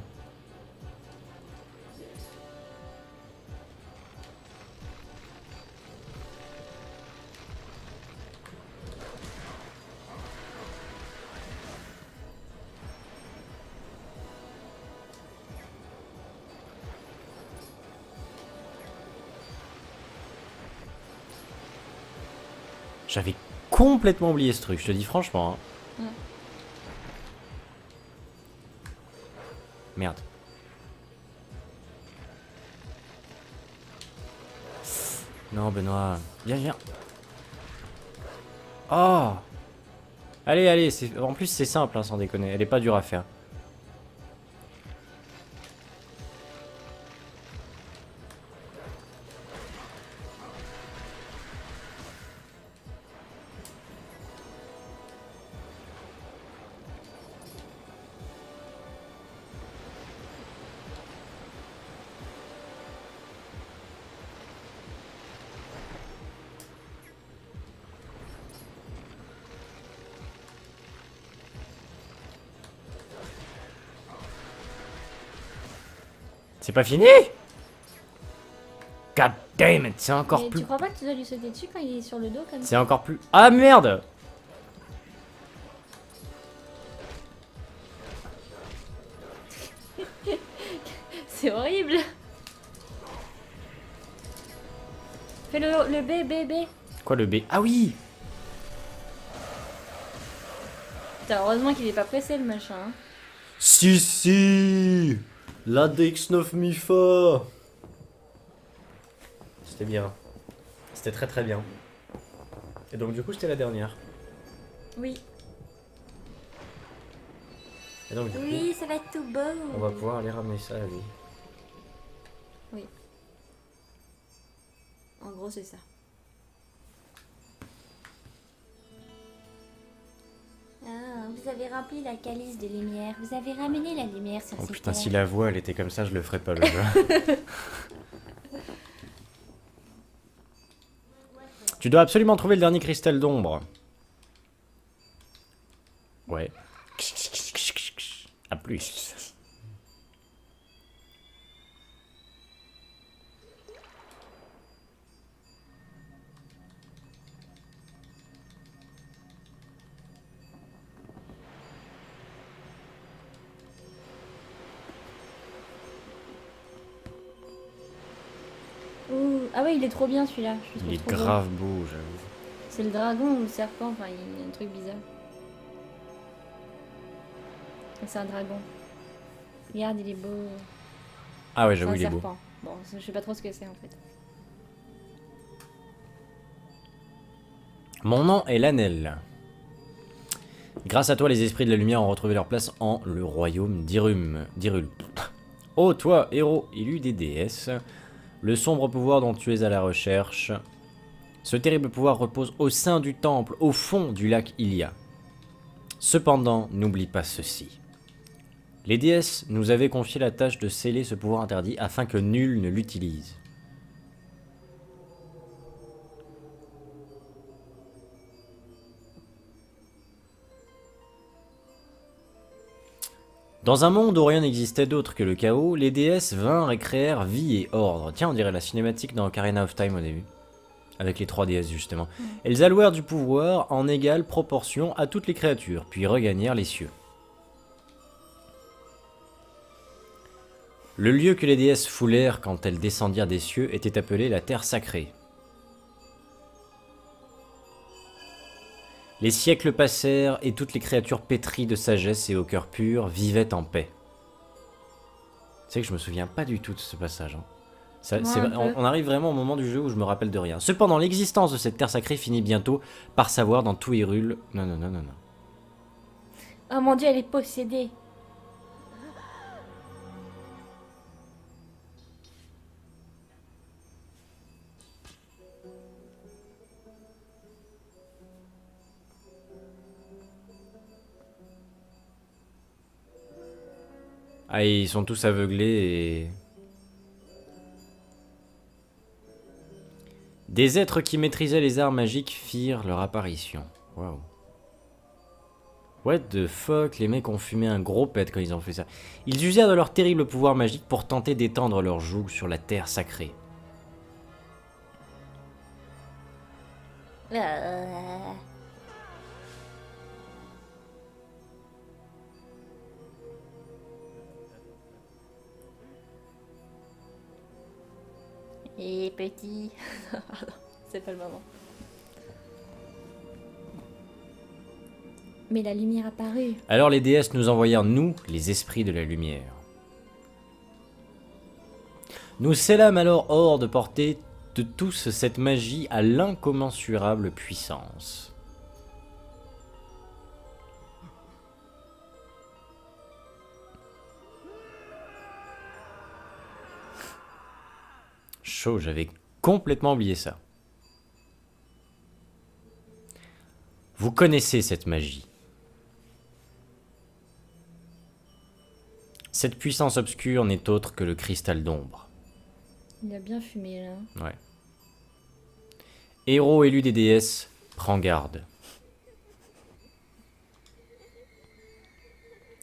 J'avais complètement oublié ce truc, je te dis franchement. hein. Merde. Non, Benoît. Viens, viens. Oh Allez, allez. En plus, c'est simple, hein, sans déconner. Elle est pas dure à faire. C'est pas fini God damn it, c'est encore Mais plus... tu crois pas que tu dois lui sauter dessus quand il est sur le dos comme ça C'est encore plus... Ah merde *laughs* C'est horrible Fais le, le B, B, B. Quoi le B? Ah oui Putain, heureusement qu'il est pas pressé le machin. hein. Si si L'index 9 MIFA C'était bien. C'était très très bien. Et donc du coup c'était la dernière. Oui. Et donc du coup, Oui, ça va être tout beau. on va pouvoir aller ramener ça à lui. En gros, c'est ça. Ah, vous avez rempli la calice de lumière. Vous avez ramené la lumière sur Oh putain, si la voix elle était comme ça, je le ferais pas le jeu. *laughs* tu dois absolument trouver le dernier cristal d'ombre. Ouais. A plus. Ouais, il est trop bien celui-là. Il est beau. grave beau, j'avoue. C'est le dragon ou le serpent, enfin, il y a un truc bizarre. C'est un dragon. Regarde, il est beau. Ah ouais, j'avoue, il est beau. Bon, je sais pas trop ce que c'est en fait. Mon nom est Lanel. Grâce à toi, les esprits de la lumière ont retrouvé leur place en le royaume d'Irum. d'Irul. Oh, toi, héros élu des déesses, le sombre pouvoir dont tu es à la recherche. Ce terrible pouvoir repose au sein du temple, au fond du lac Ilia. Cependant, n'oublie pas ceci. Les déesses nous avaient confié la tâche de sceller ce pouvoir interdit afin que nul ne l'utilise. Dans un monde où rien n'existait d'autre que le chaos, les déesses vinrent et créèrent vie et ordre. Tiens, on dirait la cinématique dans Ocarina of Time au début. Avec les trois déesses, justement. Elles allouèrent du pouvoir en égale proportion à toutes les créatures, puis regagnèrent les cieux. Le lieu que les déesses foulèrent quand elles descendirent des cieux était appelé la Terre Sacrée. Les siècles passèrent et toutes les créatures pétries de sagesse et au cœur pur vivaient en paix. Tu sais que je me souviens pas du tout de ce passage. hein. Ça- on, on arrive vraiment au moment du jeu où je me rappelle de rien. Cependant, l'existence de cette terre sacrée finit bientôt par savoir dans tout Hyrule. Non, non, non, non, non. Oh mon dieu, elle est possédée. Ah, ils sont tous aveuglés et. Des êtres qui maîtrisaient les arts magiques firent leur apparition. Waouh. What the fuck, les mecs ont fumé un gros pet quand ils ont fait ça. Ils usèrent de leur terrible pouvoir magique pour tenter d'étendre leur joug sur la terre sacrée. Et petit. Pardon, *laughs* c'est pas le moment. Mais la lumière apparut. Alors les déesses nous envoyèrent, nous, les esprits de la lumière. Nous scellâmes alors hors de portée de tous cette magie à l'incommensurable puissance. Chaud, j'avais complètement oublié ça. Vous connaissez cette magie. Cette puissance obscure n'est autre que le cristal d'ombre. Il a bien fumé là. Ouais. Héros élu des déesses, prends garde.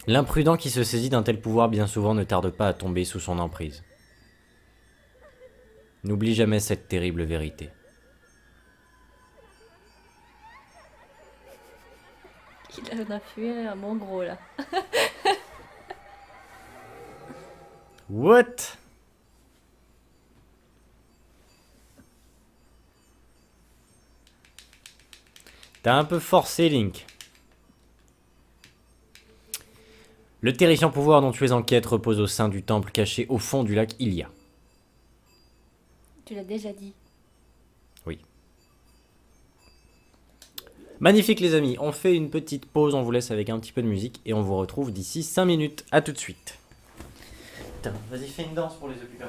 L'imprudent qui se saisit d'un tel pouvoir bien souvent ne tarde pas à tomber sous son emprise. N'oublie jamais cette terrible vérité. Il en a fumé un bon gros là. *laughs* What? T'as un peu forcé, Link. Le terrifiant pouvoir dont tu es en quête repose au sein du temple caché au fond du lac Ilia. Tu l'as déjà dit. Magnifique les amis, on fait une petite pause, on vous laisse avec un petit peu de musique et on vous retrouve d'ici 5 minutes. A tout de suite. Vas-y, fais une danse pour les occupants.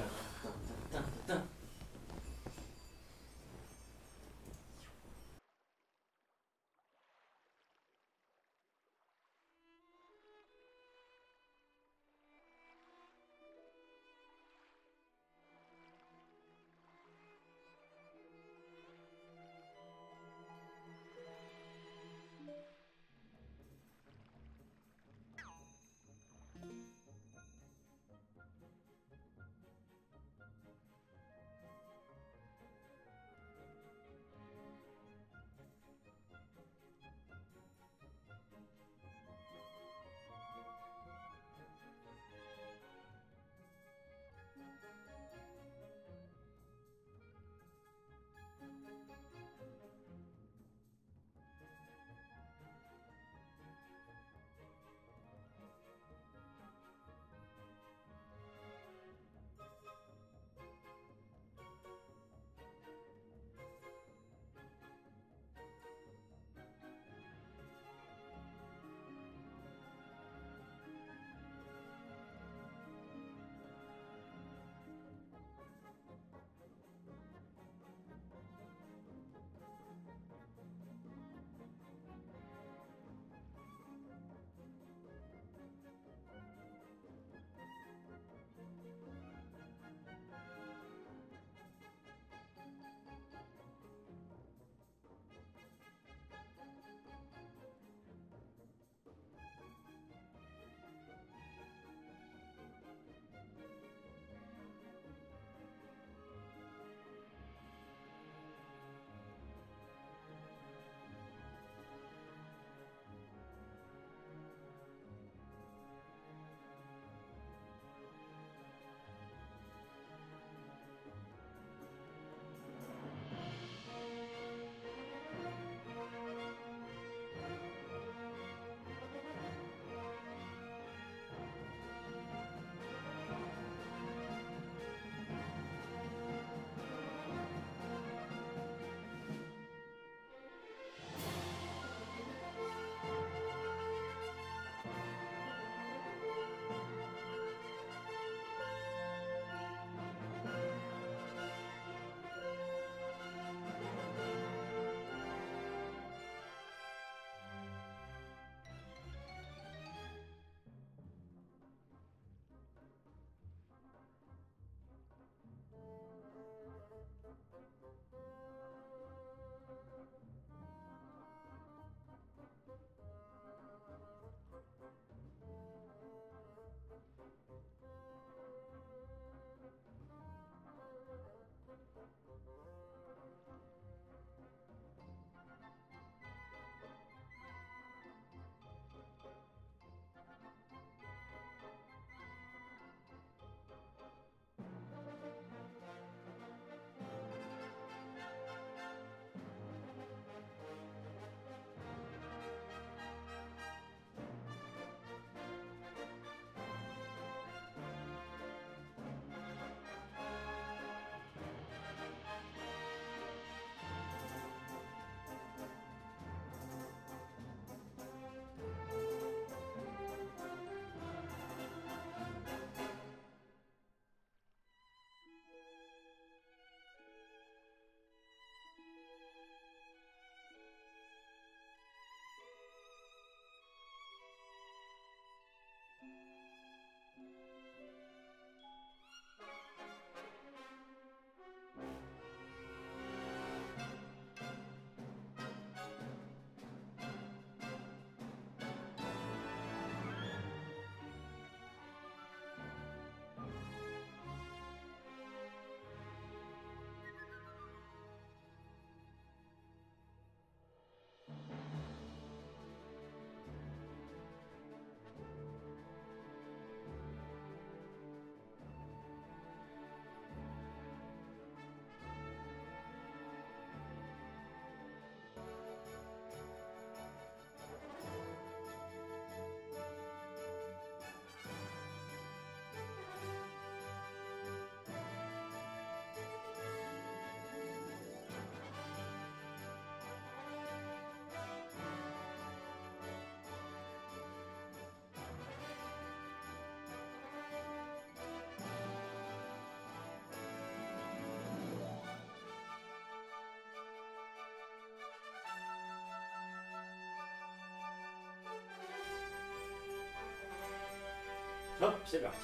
Hop, c'est parti.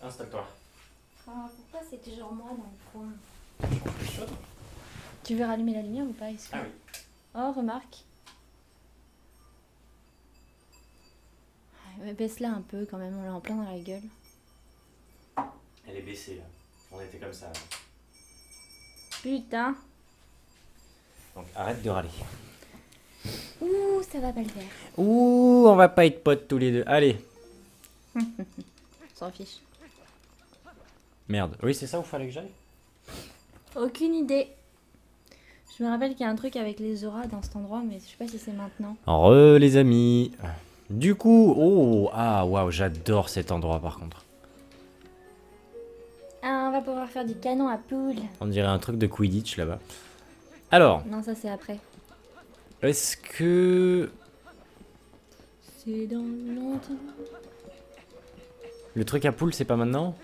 Installe-toi. Ah, pourquoi c'est toujours moi dans le coin Tu veux rallumer la lumière ou pas Ah oui. Oh, remarque. Baisse-la un peu quand même, on l'a en plein dans la gueule. Elle est baissée là. On était comme ça. Putain. Donc arrête de râler. Ouh, ça va pas le faire. Ouh, on va pas être potes tous les deux. Allez. *laughs* S'en fiche. Merde. Oui, c'est ça où fallait que j'aille? Aucune idée. Je me rappelle qu'il y a un truc avec les auras dans cet endroit, mais je sais pas si c'est maintenant. Re les amis. Du coup, oh, ah waouh, j'adore cet endroit par contre. Va pouvoir faire du canon à poule. On dirait un truc de Quidditch là-bas. Alors, Non, ça c'est après. est-ce que C'est dans longtemps. le truc à poule c'est pas maintenant?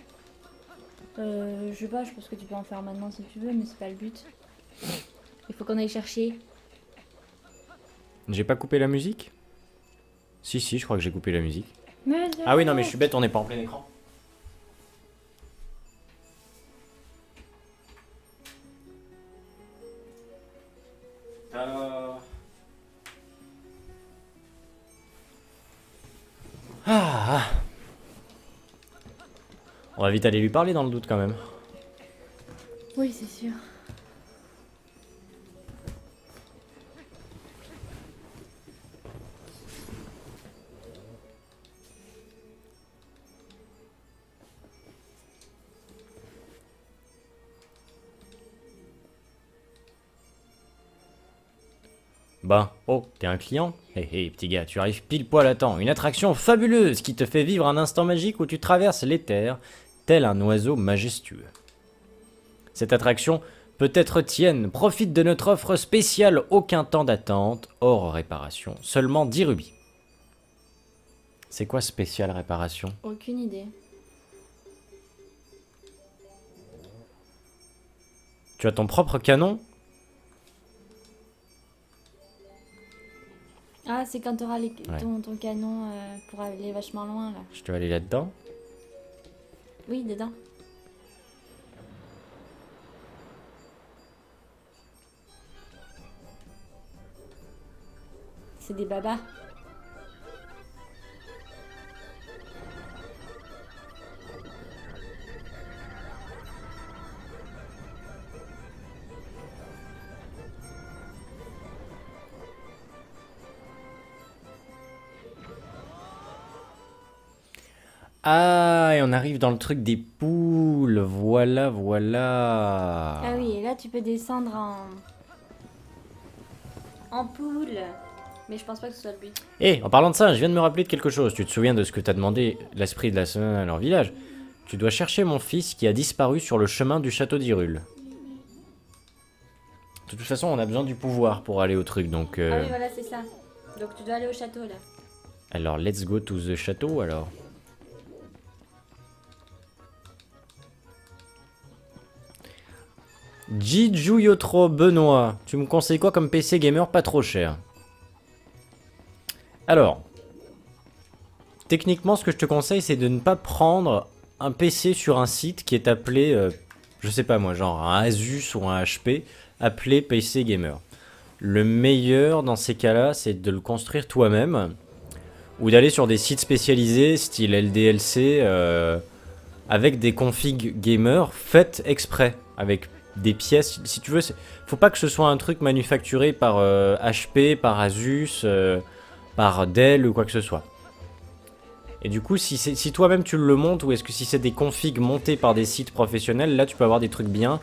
Euh, je sais pas, je pense que tu peux en faire maintenant si tu veux, mais c'est pas le but. Il faut qu'on aille chercher. J'ai pas coupé la musique? Si, si, je crois que j'ai coupé la musique. Mais Ah oui, non, mais je suis bête, on n'est pas en plein écran. Ah. On va vite aller lui parler dans le doute quand même. Oui, c'est sûr. Ben, oh, t'es un client? Hé hé, petit gars, tu arrives pile poil à temps. Une attraction fabuleuse qui te fait vivre un instant magique où tu traverses l'éther, tel un oiseau majestueux. Cette attraction peut être tienne. Profite de notre offre spéciale, aucun temps d'attente, hors réparation, seulement 10 rubis. C'est quoi spécial réparation? Aucune idée. Tu as ton propre canon? Ah, c'est quand t'auras les... Ouais. ton, ton canon euh, pour aller vachement loin là. Je dois aller là-dedans. Oui, dedans. C'est des babas. Ah, et on arrive dans le truc des poules. Voilà, voilà. Ah oui, et là tu peux descendre en. en poule. Mais je pense pas que ce soit le but. Eh, en parlant de ça, je viens de me rappeler de quelque chose. Tu te souviens de ce que t'as demandé l'esprit de la semaine à leur village? Tu dois chercher mon fils qui a disparu sur le chemin du château d'Hyrule. De toute façon, on a besoin du pouvoir pour aller au truc, donc... euh, Ah oui, voilà, c'est ça. Donc tu dois aller au château là. Alors, let's go to the château, alors. Jiju Yotro Benoît, tu me conseilles quoi comme PC gamer pas trop cher? Alors, techniquement, ce que je te conseille, c'est de ne pas prendre un PC sur un site qui est appelé, euh, je sais pas moi, genre un Asus ou un HP, appelé PC gamer. Le meilleur dans ces cas-là, c'est de le construire toi-même ou d'aller sur des sites spécialisés style LDLC euh, avec des configs gamer faites exprès avec des pièces si tu veux faut pas que ce soit un truc manufacturé par euh, HP par Asus euh, par Dell ou quoi que ce soit et du coup si, toi-même tu le montes ou est-ce que si c'est des configs montés par des sites professionnels là tu peux avoir des trucs bien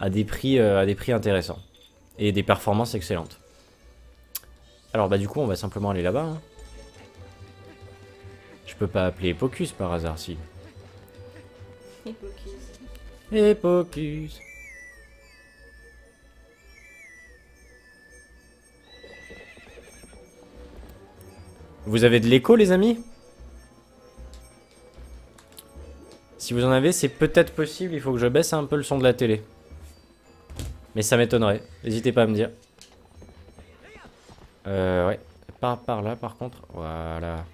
à des prix euh, à des prix intéressants et des performances excellentes alors bah du coup on va simplement aller là-bas hein. Je peux pas appeler Pocus par hasard, si. Hippocus. Vous avez de l'écho, les amis? Si vous en avez, c'est peut-être possible, il faut que je baisse un peu le son de la télé. Mais ça m'étonnerait. N'hésitez pas à me dire. Euh, ouais. Par, par là, par contre. Voilà.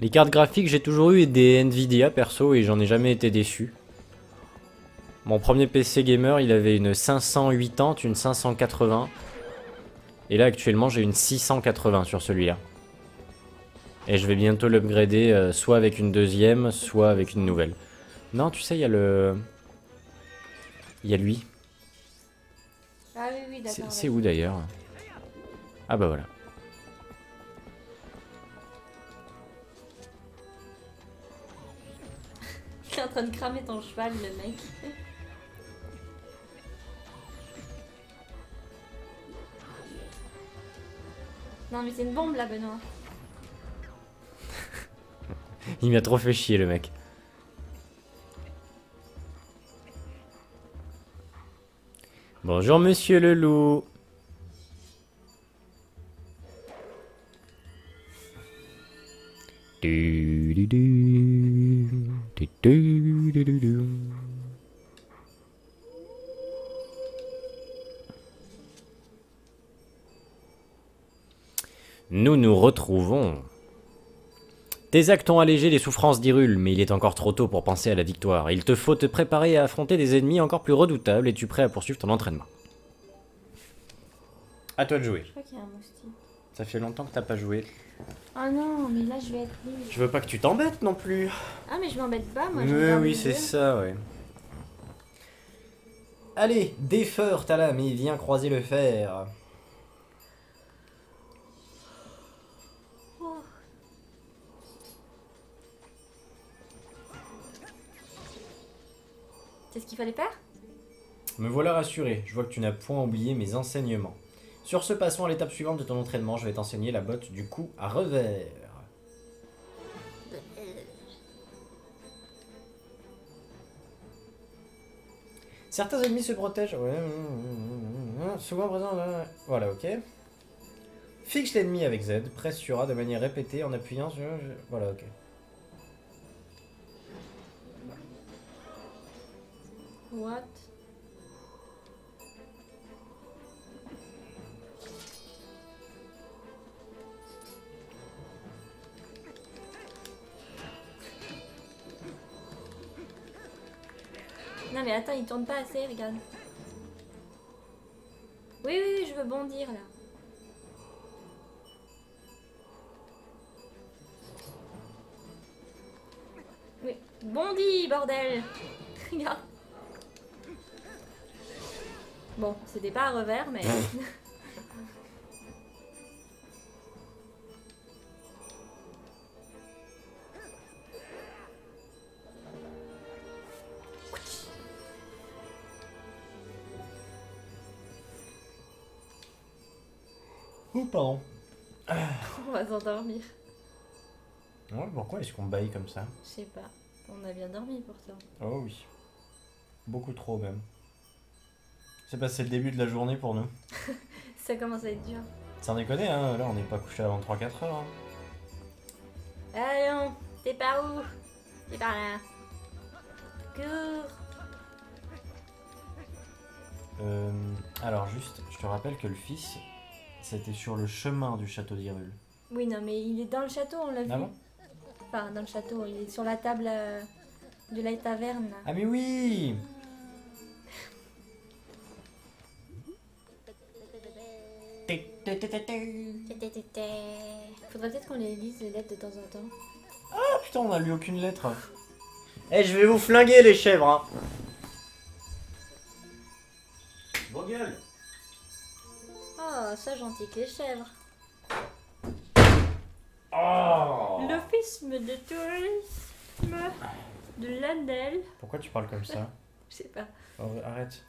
Les cartes graphiques, j'ai toujours eu des Nvidia perso et j'en ai jamais été déçu. Mon premier PC gamer, il avait une 580, une 580. Et là, actuellement, j'ai une 680 sur celui-là. Et je vais bientôt l'upgrader, euh, soit avec une deuxième, soit avec une nouvelle. Non, tu sais, il y a le... Il y a lui. Ah oui, oui, d'accord. C'est où d'ailleurs? Ah bah voilà. En train de cramer ton cheval, le mec. non, mais c'est une bombe là, Benoît. Il m'a trop fait chier, le mec. Bonjour, monsieur le loup. Du, du, du. Nous nous retrouvons. Tes actes ont allégé les souffrances d'Irul, mais il est encore trop tôt pour penser à la victoire. Il te faut te préparer à affronter des ennemis encore plus redoutables. Es-tu prêt à poursuivre ton entraînement? À toi de jouer. Je crois qu'il y a un moustique. Ça fait longtemps que t'as pas joué. Oh non, mais là je vais être nulle. Je veux pas que tu t'embêtes non plus. Ah, mais je m'embête pas, moi. je Mais oui, c'est ça, ouais. Allez, défeur ta lame et viens croiser le fer. Oh. C'est ce qu'il fallait faire? Me voilà rassuré, je vois que tu n'as point oublié mes enseignements. Sur ce, passons à l'étape suivante de ton entraînement, je vais t'enseigner la botte du coup à revers. Certains ennemis se protègent. Ouais, souvent présent. Voilà, ok. Fixe l'ennemi avec Z, presse sur A de manière répétée en appuyant sur. Voilà, ok. What? Mais attends, il tourne pas assez, regarde. Oui, oui, oui, je veux bondir là. Oui, bondi, bordel *laughs* Regarde. Bon, c'était pas à revers, mais... *laughs* Oh, pardon. On va s'endormir. Ouais, pourquoi est-ce qu'on baille comme ça Je sais pas. On a bien dormi pourtant. Oh oui. Beaucoup trop même. C'est passé le début de la journée pour nous. *laughs* Ça commence à être dur. Sans déconner, hein, là on n'est pas couché avant 3-4 heures. hein. Allons, t'es par où? T'es par là. Cours Euh, alors juste, je te rappelle que le fils, c'était sur le chemin du château d'Irul. Oui, non, mais il est dans le château, on l'a vu. Ah bon? Enfin, dans le château, il est sur la table euh, de la taverne. Ah mais oui Faudrait peut-être qu'on les lise les lettres de temps en temps. Ah putain, on a lu aucune lettre. Eh, je vais vous flinguer les chèvres, hein. Vos gueules Oh, ça gentil que les chèvres. Oh L'office de tourisme de l'Andel. Pourquoi tu parles comme ça *laughs* Je sais pas. Oh, Arrête.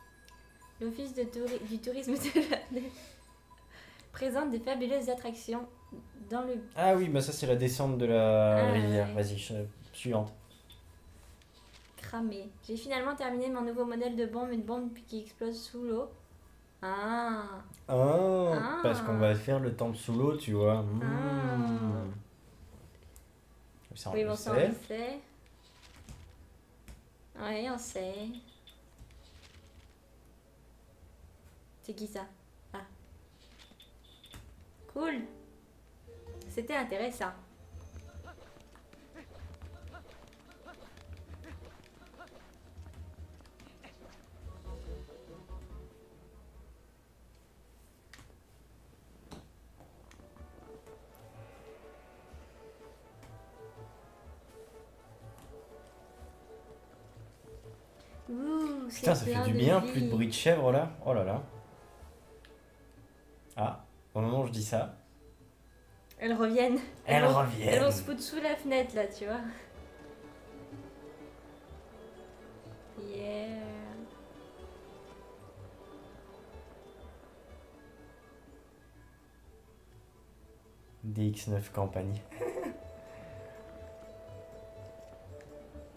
L'office touri- du tourisme de l'Andel présente des fabuleuses attractions dans le Ah oui, bah ça c'est la descente de la Ah, rivière. ouais. Vas-y, je- suivante. cramé. J'ai finalement terminé mon nouveau modèle de bombe, une bombe qui explose sous l'eau. Ah Oh, Ah. parce qu'on va faire le temple sous l'eau, tu vois. Mmh. Ah. Ça, on Oui, le bon, ça on le sait. Oui, on sait. C'est qui ça? Ah. Cool. C'était intéressant. Ouh, Putain, ça fait du bien, vie. plus de bruit de chèvre là. Oh là là. Ah, au moment où je dis ça, Elles reviennent. elles vont- reviennent. Elles vont se foutre sous la fenêtre là, tu vois. Yeah. DX9 campagne. *laughs*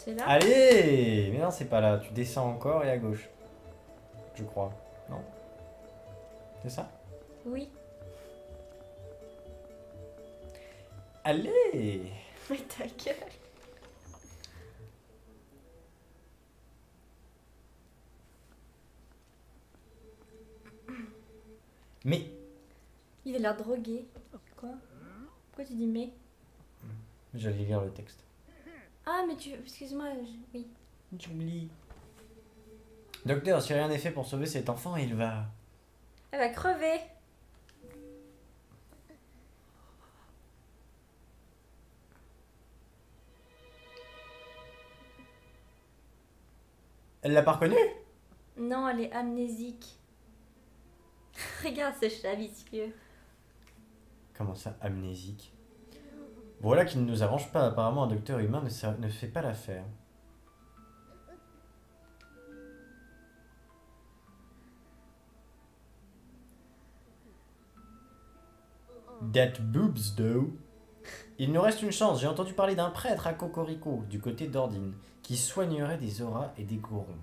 C'est là Allez Mais non, c'est pas là. Tu descends encore et à gauche. Je crois. Non? C'est ça? Oui. Allez Mais ta gueule. Mais Il a l'air drogué. Quoi? Pourquoi tu dis mais? J'allais lire le texte. Ah, mais tu. Excuse-moi, je- oui. J'oublie. Docteur, si rien n'est fait pour sauver cet enfant, il va. Elle va crever. Elle l'a pas reconnu Non, elle est amnésique. *laughs* Regarde ce chat vicieux. Comment ça, amnésique? Voilà qui ne nous arrange pas. Apparemment, un docteur humain ne, ne fait pas l'affaire. That boobs, though. Il nous reste une chance. J'ai entendu parler d'un prêtre à Cocorico, du côté d'Ordine, qui soignerait des auras et des gorons.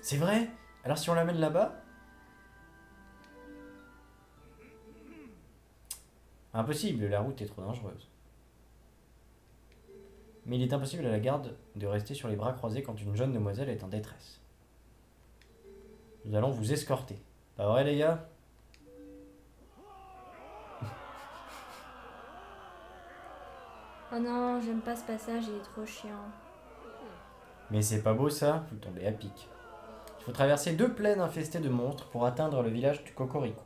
C'est vrai? Alors si on l'amène là-bas? Impossible, la route est trop dangereuse. Mais il est impossible à la garde de rester sur les bras croisés quand une jeune demoiselle est en détresse. Nous allons vous escorter. Pas vrai les gars? Oh non, j'aime pas ce passage, il est trop chiant. Mais c'est pas beau ça, vous tombez à pic. Il faut traverser deux plaines infestées de monstres pour atteindre le village du Cocorico.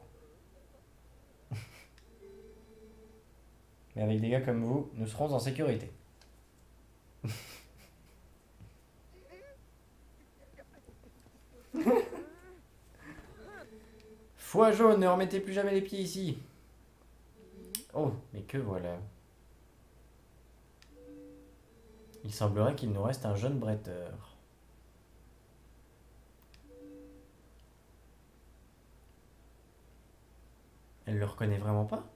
Mais avec des gars comme vous, nous serons en sécurité. *laughs* Foi jaune, ne remettez plus jamais les pieds ici. Oh, mais que voilà. Il semblerait qu'il nous reste un jeune bretteur. Elle le reconnaît vraiment pas?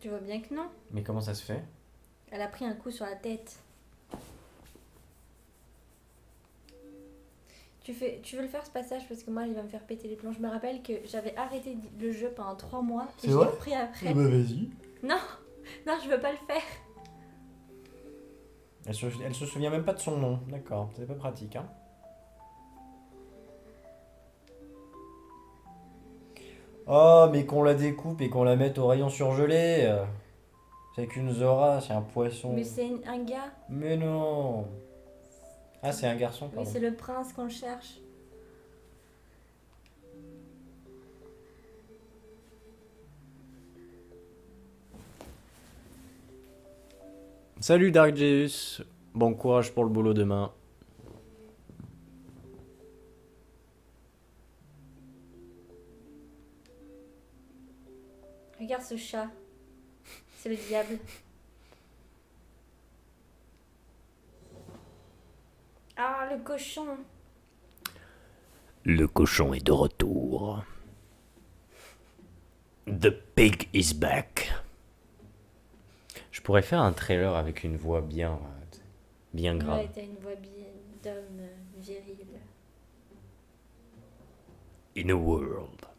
Tu vois bien que non. Mais comment ça se fait? Elle a pris un coup sur la tête. Tu, fais, tu veux le faire ce passage parce que moi il va me faire péter les plombs. Je me rappelle que j'avais arrêté le jeu pendant 3 mois C'est et j'ai vrai? repris après. bah vas-y. Non, non, je veux pas le faire. Elle se, elle se souvient même pas de son nom, d'accord, c'est pas pratique hein. Oh, mais qu'on la découpe et qu'on la mette au rayon surgelé. C'est qu'une Zora, c'est un poisson. Mais c'est un gars. Mais non Ah, c'est un garçon, Oui, pardon. c'est le prince qu'on cherche. Salut Dark Zeus, bon courage pour le boulot demain. Regarde ce chat. C'est le diable. Ah, le cochon. Le cochon est de retour. The pig is back. Je pourrais faire un trailer avec une voix bien, euh, bien grave. Ouais, t'as une voix bien d'homme euh, viril. In a world